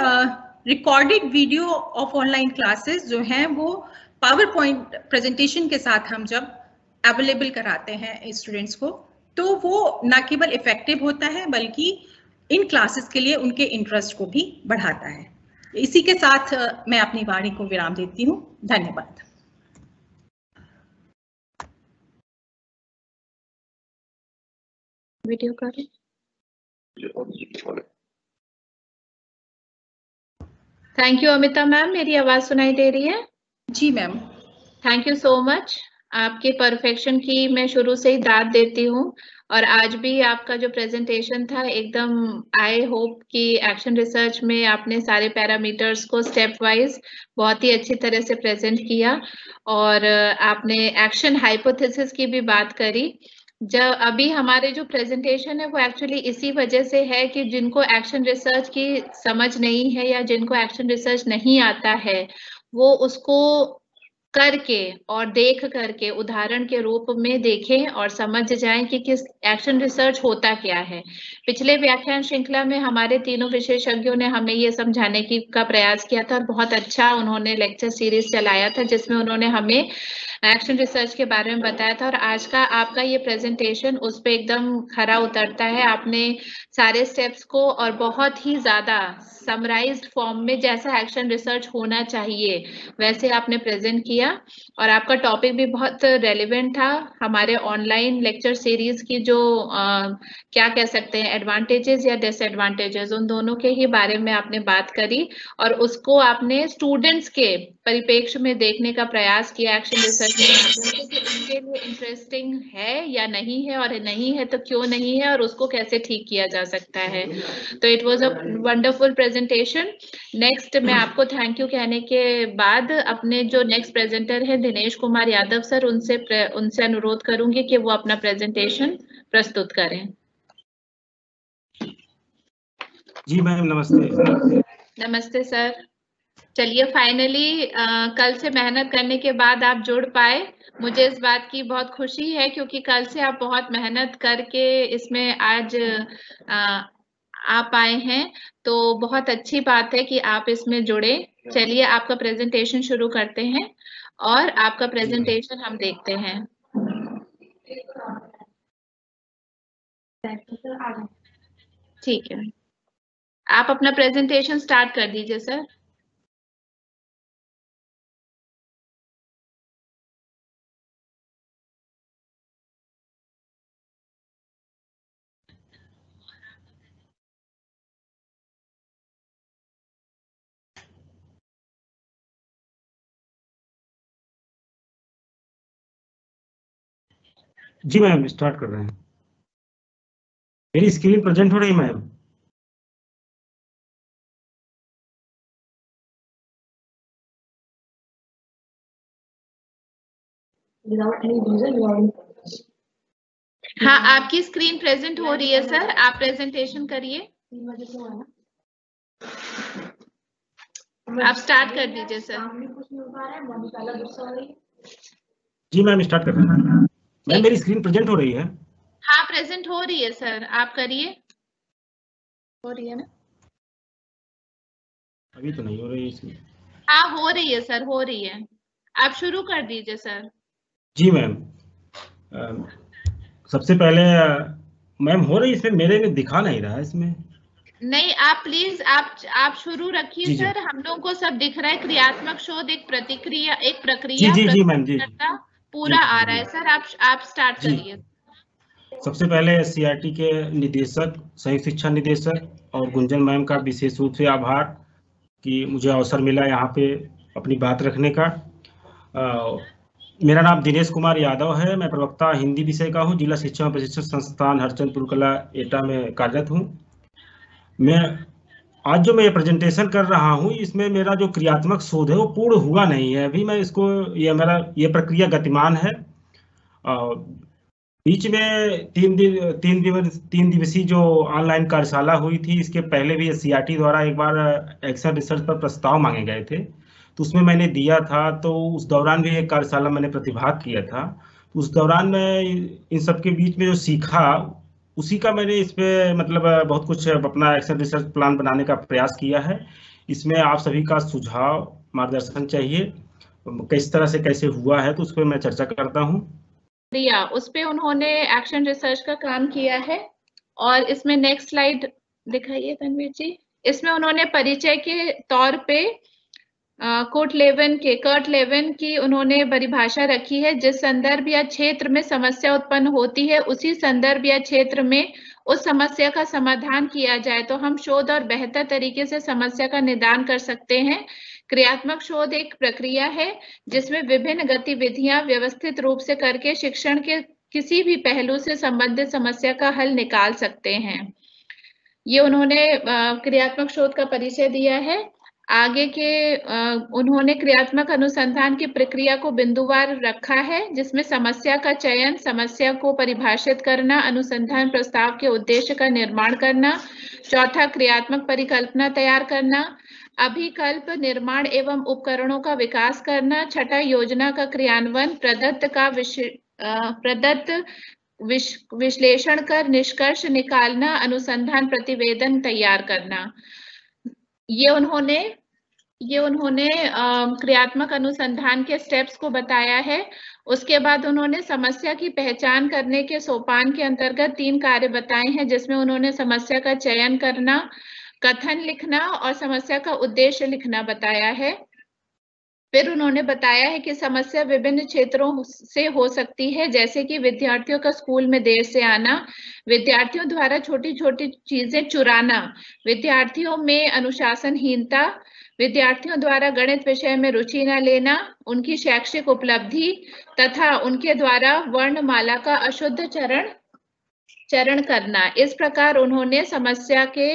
recorded video of online classes जो हैं, वो पावर पॉइंट प्रेजेंटेशन के साथ हम जब अवेलेबल कराते हैं स्टूडेंट्स को तो वो न केवल इफ़ेक्टिव होता है, बल्कि इन क्लासेस के लिए उनके इंटरेस्ट को भी बढ़ाता है। इसी के साथ मैं अपनी वाणी को विराम देती हूँ। धन्यवाद।
वीडियो कर थैंक यू अमिता मैम मेरी आवाज़ सुनाई दे रही है?
जी ma'am
thank you so much आपके परफेक्शन की मैं शुरू से ही दाद देती हूँ और आज भी आपका जो प्रेजेंटेशन था एकदम आई होप कि एक्शन रिसर्च में आपने सारे पैरामीटर्स को स्टेप वाइज बहुत ही अच्छी तरह से प्रेजेंट किया और आपने एक्शन हाइपोथेसिस की भी बात करी। जब अभी हमारे जो प्रेजेंटेशन है, वो एक्चुअली इसी वजह से है कि जिनको एक्शन रिसर्च की समझ नहीं है या जिनको एक्शन रिसर्च नहीं आता है, वो उसको करके और देख करके उदाहरण के रूप में देखें और समझ जाएँ कि किस एक्शन रिसर्च होता क्या है। पिछले व्याख्यान श्रृंखला में हमारे तीनों विशेषज्ञों ने हमें ये समझाने की का प्रयास किया था और बहुत अच्छा उन्होंने लेक्चर सीरीज़ चलाया था, जिसमें उन्होंने हमें एक्शन रिसर्च के बारे में बताया था और आज का आपका ये प्रेजेंटेशन उस पर एकदम खरा उतरता है। आपने सारे स्टेप्स को और बहुत ही ज़्यादा समराइज्ड फॉर्म में जैसा एक्शन रिसर्च होना चाहिए वैसे आपने प्रेजेंट किया। और आपका टॉपिक भी बहुत रेलिवेंट था। हमारे ऑनलाइन लेक्चर सीरीज़ की जो आ, क्या कह सकते हैं एडवांटेजेस या डिसएडवांटेजेस उन दोनों के ही बारे में आपने बात करी। और उसको आपने स्टूडेंट्स के परिपेक्ष में देखने का प्रयास किया एक्शन रिसर्च से कि उनके लिए इंटरेस्टिंग है या नहीं है और नहीं है तो क्यों नहीं है और उसको कैसे ठीक किया जा सकता है? तो it was a wonderful presentation next मैं आपको थैंक यू कहने के बाद अपने जो नेक्स्ट प्रेजेंटर है दिनेश कुमार यादव सर उनसे उनसे अनुरोध करूँगी कि वो अपना प्रेजेंटेशन प्रस्तुत करें।
जी मैम नमस्ते।
नमस्ते सर चलिए फाइनली कल से मेहनत करने के बाद आप जुड़ पाए। मुझे इस बात की बहुत खुशी है क्योंकि कल से आप बहुत मेहनत करके इसमें आज आ, आप आए हैं। तो बहुत अच्छी बात है कि आप इसमें जुड़े। चलिए आपका प्रेजेंटेशन शुरू करते हैं और आपका प्रेजेंटेशन हम देखते हैं। ठीक है। आप अपना प्रेजेंटेशन स्टार्ट कर दीजिए सर
जी मैम स्टार्ट कर रहे हैं। मेरी स्क्रीन प्रेजेंट हो रही मैम?
हाँ आपकी स्क्रीन प्रेजेंट हो रही है सर आप प्रेजेंटेशन करिए। आप स्टार्ट कर दीजिए सर
जी मैम स्टार्ट कर रहे हैं। मैम मेरी स्क्रीन प्रेजेंट हो रही है।
हाँ प्रेजेंट हो रही है सर आप करिए। हो रही है ना?
अभी तो नहीं हो रही है इसमें
हाँ हो रही है सर हो रही है। आप शुरू कर दीजिए सर
जी मैम। सबसे पहले मैम हो रही इसमें मेरे में दिखा नहीं रहा है इसमें।
नहीं आप प्लीज़ आप आप शुरू रखिए सर हम लोगों को सब दिख रहा है। क्रियात्मक शोध एक प्रतिक्रिया एक प्रक्रिया
जी जी जी। मैम जी
पूरा आ रहा है सर आप आप स्टार्ट करिए।
सबसे पहले सीआरटी के निदेशक संयुक्त शिक्षा निदेशक और गुंजन मैम का विशेष रूप से आभार कि मुझे अवसर मिला यहाँ पे अपनी बात रखने का। आ, मेरा नाम दिनेश कुमार यादव है मैं प्रवक्ता हिंदी विषय का हूँ जिला शिक्षा प्रशिक्षण संस्थान हरचंदपुर कला एटा में कार्यरत हूँ। मैं आज जो मैं ये प्रेजेंटेशन कर रहा हूँ, इसमें मेरा जो क्रियात्मक शोध है, वो पूर्ण हुआ नहीं है। अभी मैं इसको, ये मेरा, ये प्रक्रिया गतिमान है। बीच में तीन दिन, तीन दिवस, तीन दिवसीय जो ऑनलाइन कार्यशाला हुई थी, इसके पहले भी सीआरटी द्वारा एक बार एक्शन रिसर्च पर प्रस्ताव मांगे गए थे। तो उसमें मैंने दिया था तो उस दौरान भी एक कार्यशाला मैंने प्रतिभाग किया था। उस दौरान मैं इन सबके बीच में जो सीखा उसी का मैंने इस पे मतलब बहुत कुछ अपना एक्शन रिसर्च प्लान बनाने का प्रयास किया है। इसमें आप सभी का सुझाव, मार्गदर्शन चाहिए किस तरह से कैसे हुआ है तो उस पर मैं चर्चा करता हूँ।
प्रिया उस पे उन्होंने एक्शन रिसर्च का काम किया है और इसमें नेक्स्ट स्लाइड दिखाइए तनवीर जी। इसमें उन्होंने परिचय के तौर पे कोट लेवन के, कर्ट लेवन की उन्होंने परिभाषा रखी है। जिस संदर्भ या क्षेत्र में समस्या उत्पन्न होती है, उसी संदर्भ या क्षेत्र में उस समस्या का समाधान किया जाए। तो हम शोध और बेहतर तरीके से समस्या का निदान कर सकते हैं। क्रियात्मक शोध एक प्रक्रिया है, जिसमें विभिन्न गतिविधियाँ व्यवस्थित रूप से करके शिक्षण के किसी भी पहलू से संबंधित समस्या का हल निकाल सकते हैं। ये उन्होंने क्रियात्मक शोध का परिचय दिया है। आगे के उन्होंने क्रियात्मक अनुसंधान की प्रक्रिया को बिंदुवार रखा है, जिसमें समस्या का चयन, समस्या को परिभाषित करना, अनुसंधान प्रस्ताव के उद्देश्य का निर्माण करना, चौथा क्रियात्मक परिकल्पना तैयार करना, अभिकल्प निर्माण एवं उपकरणों का विकास करना, छठा योजना का क्रियान्वयन, प्रदत्त का प्रदत्त विश्लेषण कर, निष्कर्ष निकालना, अनुसंधान प्रतिवेदन तैयार करना। ये उन्होंने ये उन्होंने क्रियात्मक अनुसंधान के स्टेप्स को बताया है। उसके बाद उन्होंने समस्या की पहचान करने के सोपान के अंतर्गत तीन कार्य बताए हैं, जिसमें उन्होंने समस्या का चयन करना, कथन लिखना और समस्या का उद्देश्य लिखना बताया है। फिर उन्होंने बताया है कि समस्या विभिन्न क्षेत्रों से हो सकती है, जैसे कि विद्यार्थियों का स्कूल में देर से आना, विद्यार्थियों द्वारा छोटी छोटी चीज़ें चुराना, विद्यार्थियों में अनुशासनहीनता, विद्यार्थियों द्वारा गणित विषय में रुचि न लेना, उनकी शैक्षिक उपलब्धि तथा उनके द्वारा वर्णमाला का अशुद्ध चरण चरण करना। इस प्रकार उन्होंने समस्या के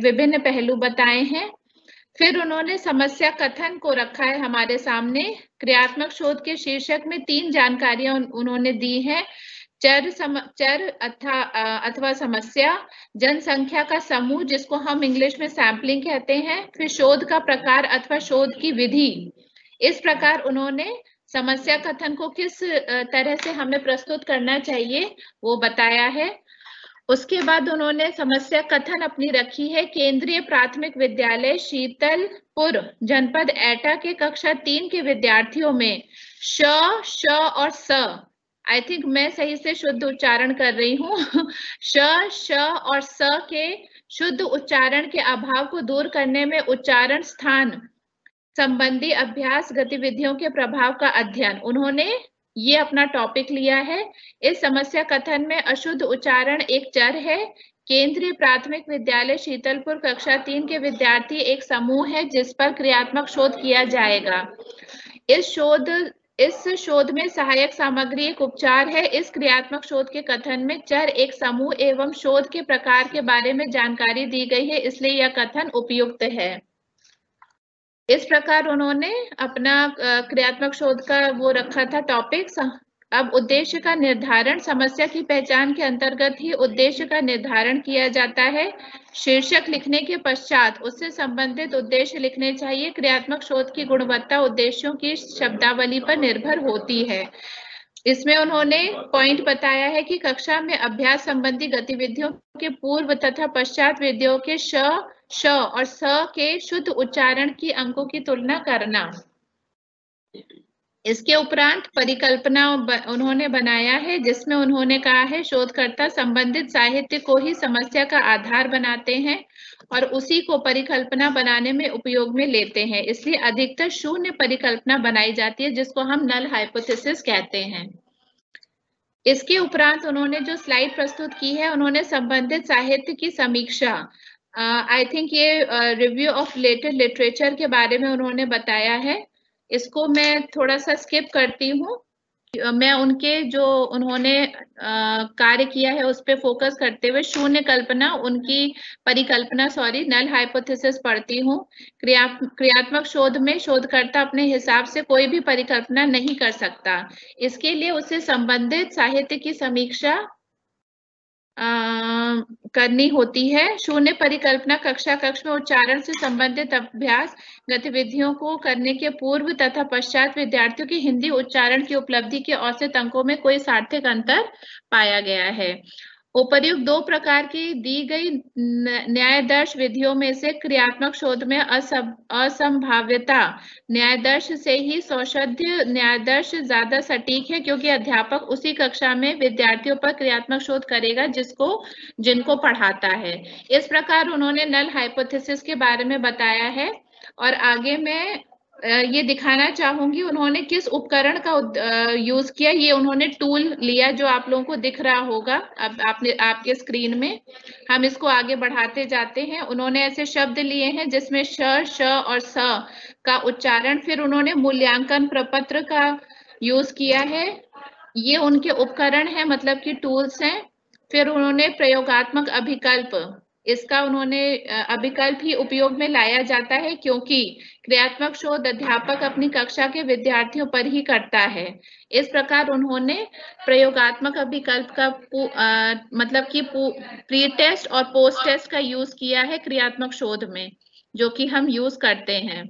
विभिन्न पहलू बताए हैं। फिर उन्होंने समस्या कथन को रखा है हमारे सामने। क्रियात्मक शोध के शीर्षक में तीन जानकारियाँ उन्होंने दी हैं। चर सम, चर अथा अथवा समस्या जनसंख्या का समूह जिसको हम इंग्लिश में सैम्पलिंग कहते हैं फिर शोध का प्रकार अथवा शोध की विधि। इस प्रकार उन्होंने समस्या कथन को किस तरह से हमें प्रस्तुत करना चाहिए वो बताया है। उसके बाद उन्होंने समस्या कथन अपनी रखी है। केंद्रीय प्राथमिक विद्यालय शीतलपुर, जनपद एटा के कक्षा तीन के विद्यार्थियों में श श और स। आई थिंक मैं सही से शुद्ध उच्चारण कर रही हूँ। श श और स के शुद्ध उच्चारण के अभाव को दूर करने में उच्चारण स्थान संबंधी अभ्यास गतिविधियों के प्रभाव का अध्ययन। उन्होंने ये अपना टॉपिक लिया है। इस समस्या कथन में अशुद्ध उच्चारण एक चर है। केंद्रीय प्राथमिक विद्यालय शीतलपुर कक्षा तीन के विद्यार्थी एक समूह है जिस पर क्रियात्मक शोध किया जाएगा। इस शोध इस शोध में सहायक सामग्री एक उपचार है। इस क्रियात्मक शोध के कथन में चर एक समूह एवं शोध के प्रकार के बारे में जानकारी दी गई है, इसलिए यह कथन उपयुक्त है। इस प्रकार उन्होंने अपना क्रियात्मक शोध का वो रखा था टॉपिक अब उद्देश्य का निर्धारण, समस्या की पहचान के अंतर्गत ही उद्देश्य का निर्धारण किया जाता है। शीर्षक लिखने के पश्चात उससे संबंधित उद्देश्य लिखने चाहिए। क्रियात्मक शोध की गुणवत्ता उद्देश्यों की शब्दावली पर निर्भर होती है। इसमें उन्होंने पॉइंट बताया है कि कक्षा में अभ्यास संबंधी गतिविधियों के पूर्व तथा पश्चात विधियों के श श और स के शुद्ध उच्चारण की अंकों की तुलना करना। इसके उपरांत परिकल्पना उन्होंने बनाया है, जिसमें उन्होंने कहा है, शोधकर्ता संबंधित साहित्य को ही समस्या का आधार बनाते हैं और उसी को परिकल्पना बनाने में उपयोग में लेते हैं। इसलिए अधिकतर शून्य परिकल्पना बनाई जाती है, जिसको हम नल हाइपोथेसिस कहते हैं। इसके उपरांत उन्होंने जो स्लाइड प्रस्तुत की है, उन्होंने संबंधित साहित्य की समीक्षा आई uh, थिंक ये रिव्यू ऑफ़ लेटेड लिटरेचर के बारे में उन्होंने बताया है। इसको मैं थोड़ा सा स्किप करती हूँ। मैं उनके जो उन्होंने कार्य किया है उस पर फोकस करते हुए शून्य कल्पना उनकी परिकल्पना सॉरी नल हाइपोथेसिस पढ़ती हूँ। क्रिया क्रियात्मक शोध में शोधकर्ता अपने हिसाब से कोई भी परिकल्पना नहीं कर सकता। इसके लिए उसे संबंधित साहित्य की समीक्षा करनी होती है। शून्य परिकल्पना कक्षा कक्ष में उच्चारण से संबंधित अभ्यास गतिविधियों को करने के पूर्व तथा पश्चात विद्यार्थियों की हिंदी उच्चारण की उपलब्धि के औसत अंकों में कोई सार्थक अंतर पाया गया है। उपर्युक्त दो प्रकार की दी गई न्यायदर्श विधियों में से क्रियात्मक शोध में असंभाव्यता। न्यायदर्श से ही सौषध्य न्यायदर्श ज़्यादा सटीक है क्योंकि अध्यापक उसी कक्षा में विद्यार्थियों पर क्रियात्मक शोध करेगा जिसको, जिनको पढ़ाता है। इस प्रकार उन्होंने नल हाइपोथेसिस के बारे में बताया है और आगे मैं ये दिखाना चाहूँगी, उन्होंने किस उपकरण का यूज़ किया, ये उन्होंने टूल लिया जो आप लोगों को दिख रहा होगा, अब आपने, आपके स्क्रीन में। हम इसको आगे बढ़ाते जाते हैं। उन्होंने ऐसे शब्द लिए हैं जिसमें श श और स का उच्चारण, फिर उन्होंने मूल्यांकन प्रपत्र का यूज़ किया है। ये उनके उपकरण है मतलब कि टूल्स हैं। फिर उन्होंने प्रयोगात्मक अभिकल्प इसका उन्होंने अभिकल्प ही उपयोग में लाया जाता है क्योंकि क्रियात्मक शोध अध्यापक अपनी कक्षा के विद्यार्थियों पर ही करता है। इस प्रकार उन्होंने प्रयोगात्मक अभिकल्प का आ, मतलब कि प्री टेस्ट और पोस्ट टेस्ट का यूज़ किया है क्रियात्मक शोध में जो कि हम यूज़ करते हैं।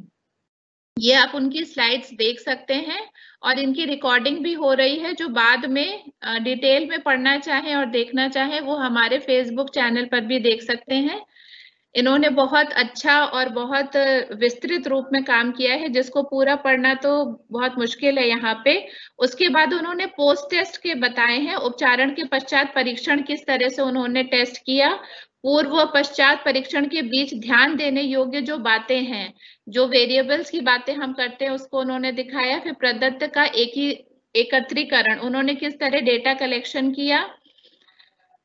ये आप उनकी स्लाइड्स देख सकते हैं। और इनकी रिकॉर्डिंग भी हो रही है, जो बाद में डिटेल में पढ़ना चाहे और देखना चाहे, वो हमारे फेसबुक चैनल पर भी देख सकते हैं। इन्होंने बहुत अच्छा और बहुत विस्तृत रूप में काम किया है, जिसको पूरा पढ़ना तो बहुत मुश्किल है यहाँ पे। उसके बाद उन्होंने पोस्ट टेस्ट के बताए हैं, उपचारण के पश्चात परीक्षण किस तरह से उन्होंने टेस्ट किया पूर्व व पश्चात परीक्षण के बीच ध्यान देने योग्य जो बातें हैं, जो वेरिएबल्स की बातें हम करते हैं, उसको उन्होंने दिखाया। फिर प्रदत्त का एक ही एकत्रीकरण, उन्होंने किस तरह डेटा कलेक्शन किया?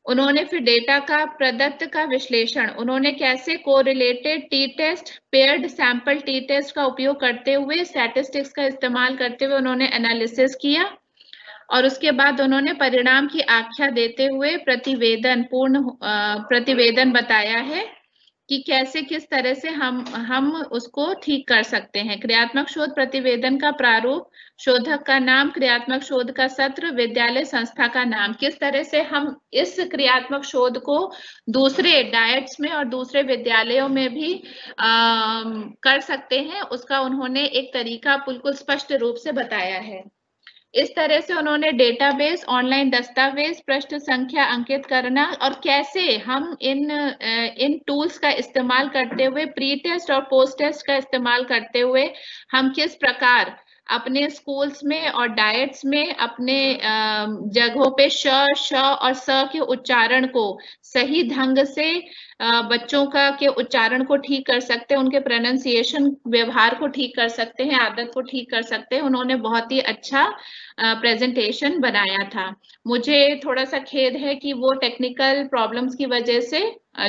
उन्होंने फिर डेटा का प्रदत्त का विश्लेषण, उन्होंने कैसे correlated t test paired sample t test का उपयोग करते हुए स्टैटिस्टिक्स का इस्तेमाल करते हुए उन्होंने एनालिसिस किया। और उसके बाद उन्होंने परिणाम की आख्या देते हुए प्रतिवेदन पूर्ण प्रतिवेदन बताया है कि कैसे किस तरह से हम हम उसको ठीक कर सकते हैं। क्रियात्मक शोध प्रतिवेदन का प्रारूप शोधक का नाम क्रियात्मक शोध का सत्र विद्यालय संस्था का नाम। किस तरह से हम इस क्रियात्मक शोध को दूसरे डायट्स में और दूसरे विद्यालयों में भी आ, कर सकते हैं उसका उन्होंने एक तरीका बिल्कुल स्पष्ट रूप से बताया है। इस तरह से उन्होंने डेटाबेस ऑनलाइन दस्तावेज़ पृष्ठ संख्या अंकित करना और कैसे हम इन इन टूल्स का इस्तेमाल करते हुए प्री टेस्ट और पोस्ट टेस्ट का इस्तेमाल करते हुए हम किस प्रकार अपने स्कूल्स में और डायट्स में अपने जगहों पे श श और स के उच्चारण को सही ढंग से बच्चों का के उच्चारण को ठीक कर सकते हैं, उनके प्रोनाउंसिएशन व्यवहार को ठीक कर सकते हैं, आदत को ठीक कर सकते हैं। उन्होंने बहुत ही अच्छा प्रेजेंटेशन बनाया था। मुझे थोड़ा सा खेद है कि वो टेक्निकल प्रॉब्लम्स की वजह से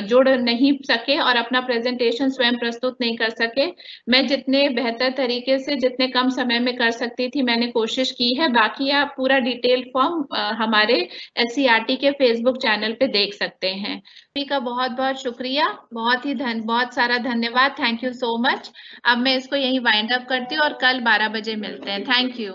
जुड़ नहीं सके और अपना प्रेजेंटेशन स्वयं प्रस्तुत नहीं कर सके। मैं जितने बेहतर तरीके से, जितने कम समय में कर सकती थी, मैंने कोशिश की है। बाकी आप पूरा डिटेल फॉर्म हमारे एस e के फेसबुक चैनल पे देख सकते हैं। सभी का बहुत बहुत शुक्रिया। बहुत ही धन, बहुत सारा धन्यवाद। थैंक यू सो मच अब मैं इसको यही वाइंड अप करती हूँ और कल 12 बजे मिलते हैं। Thank you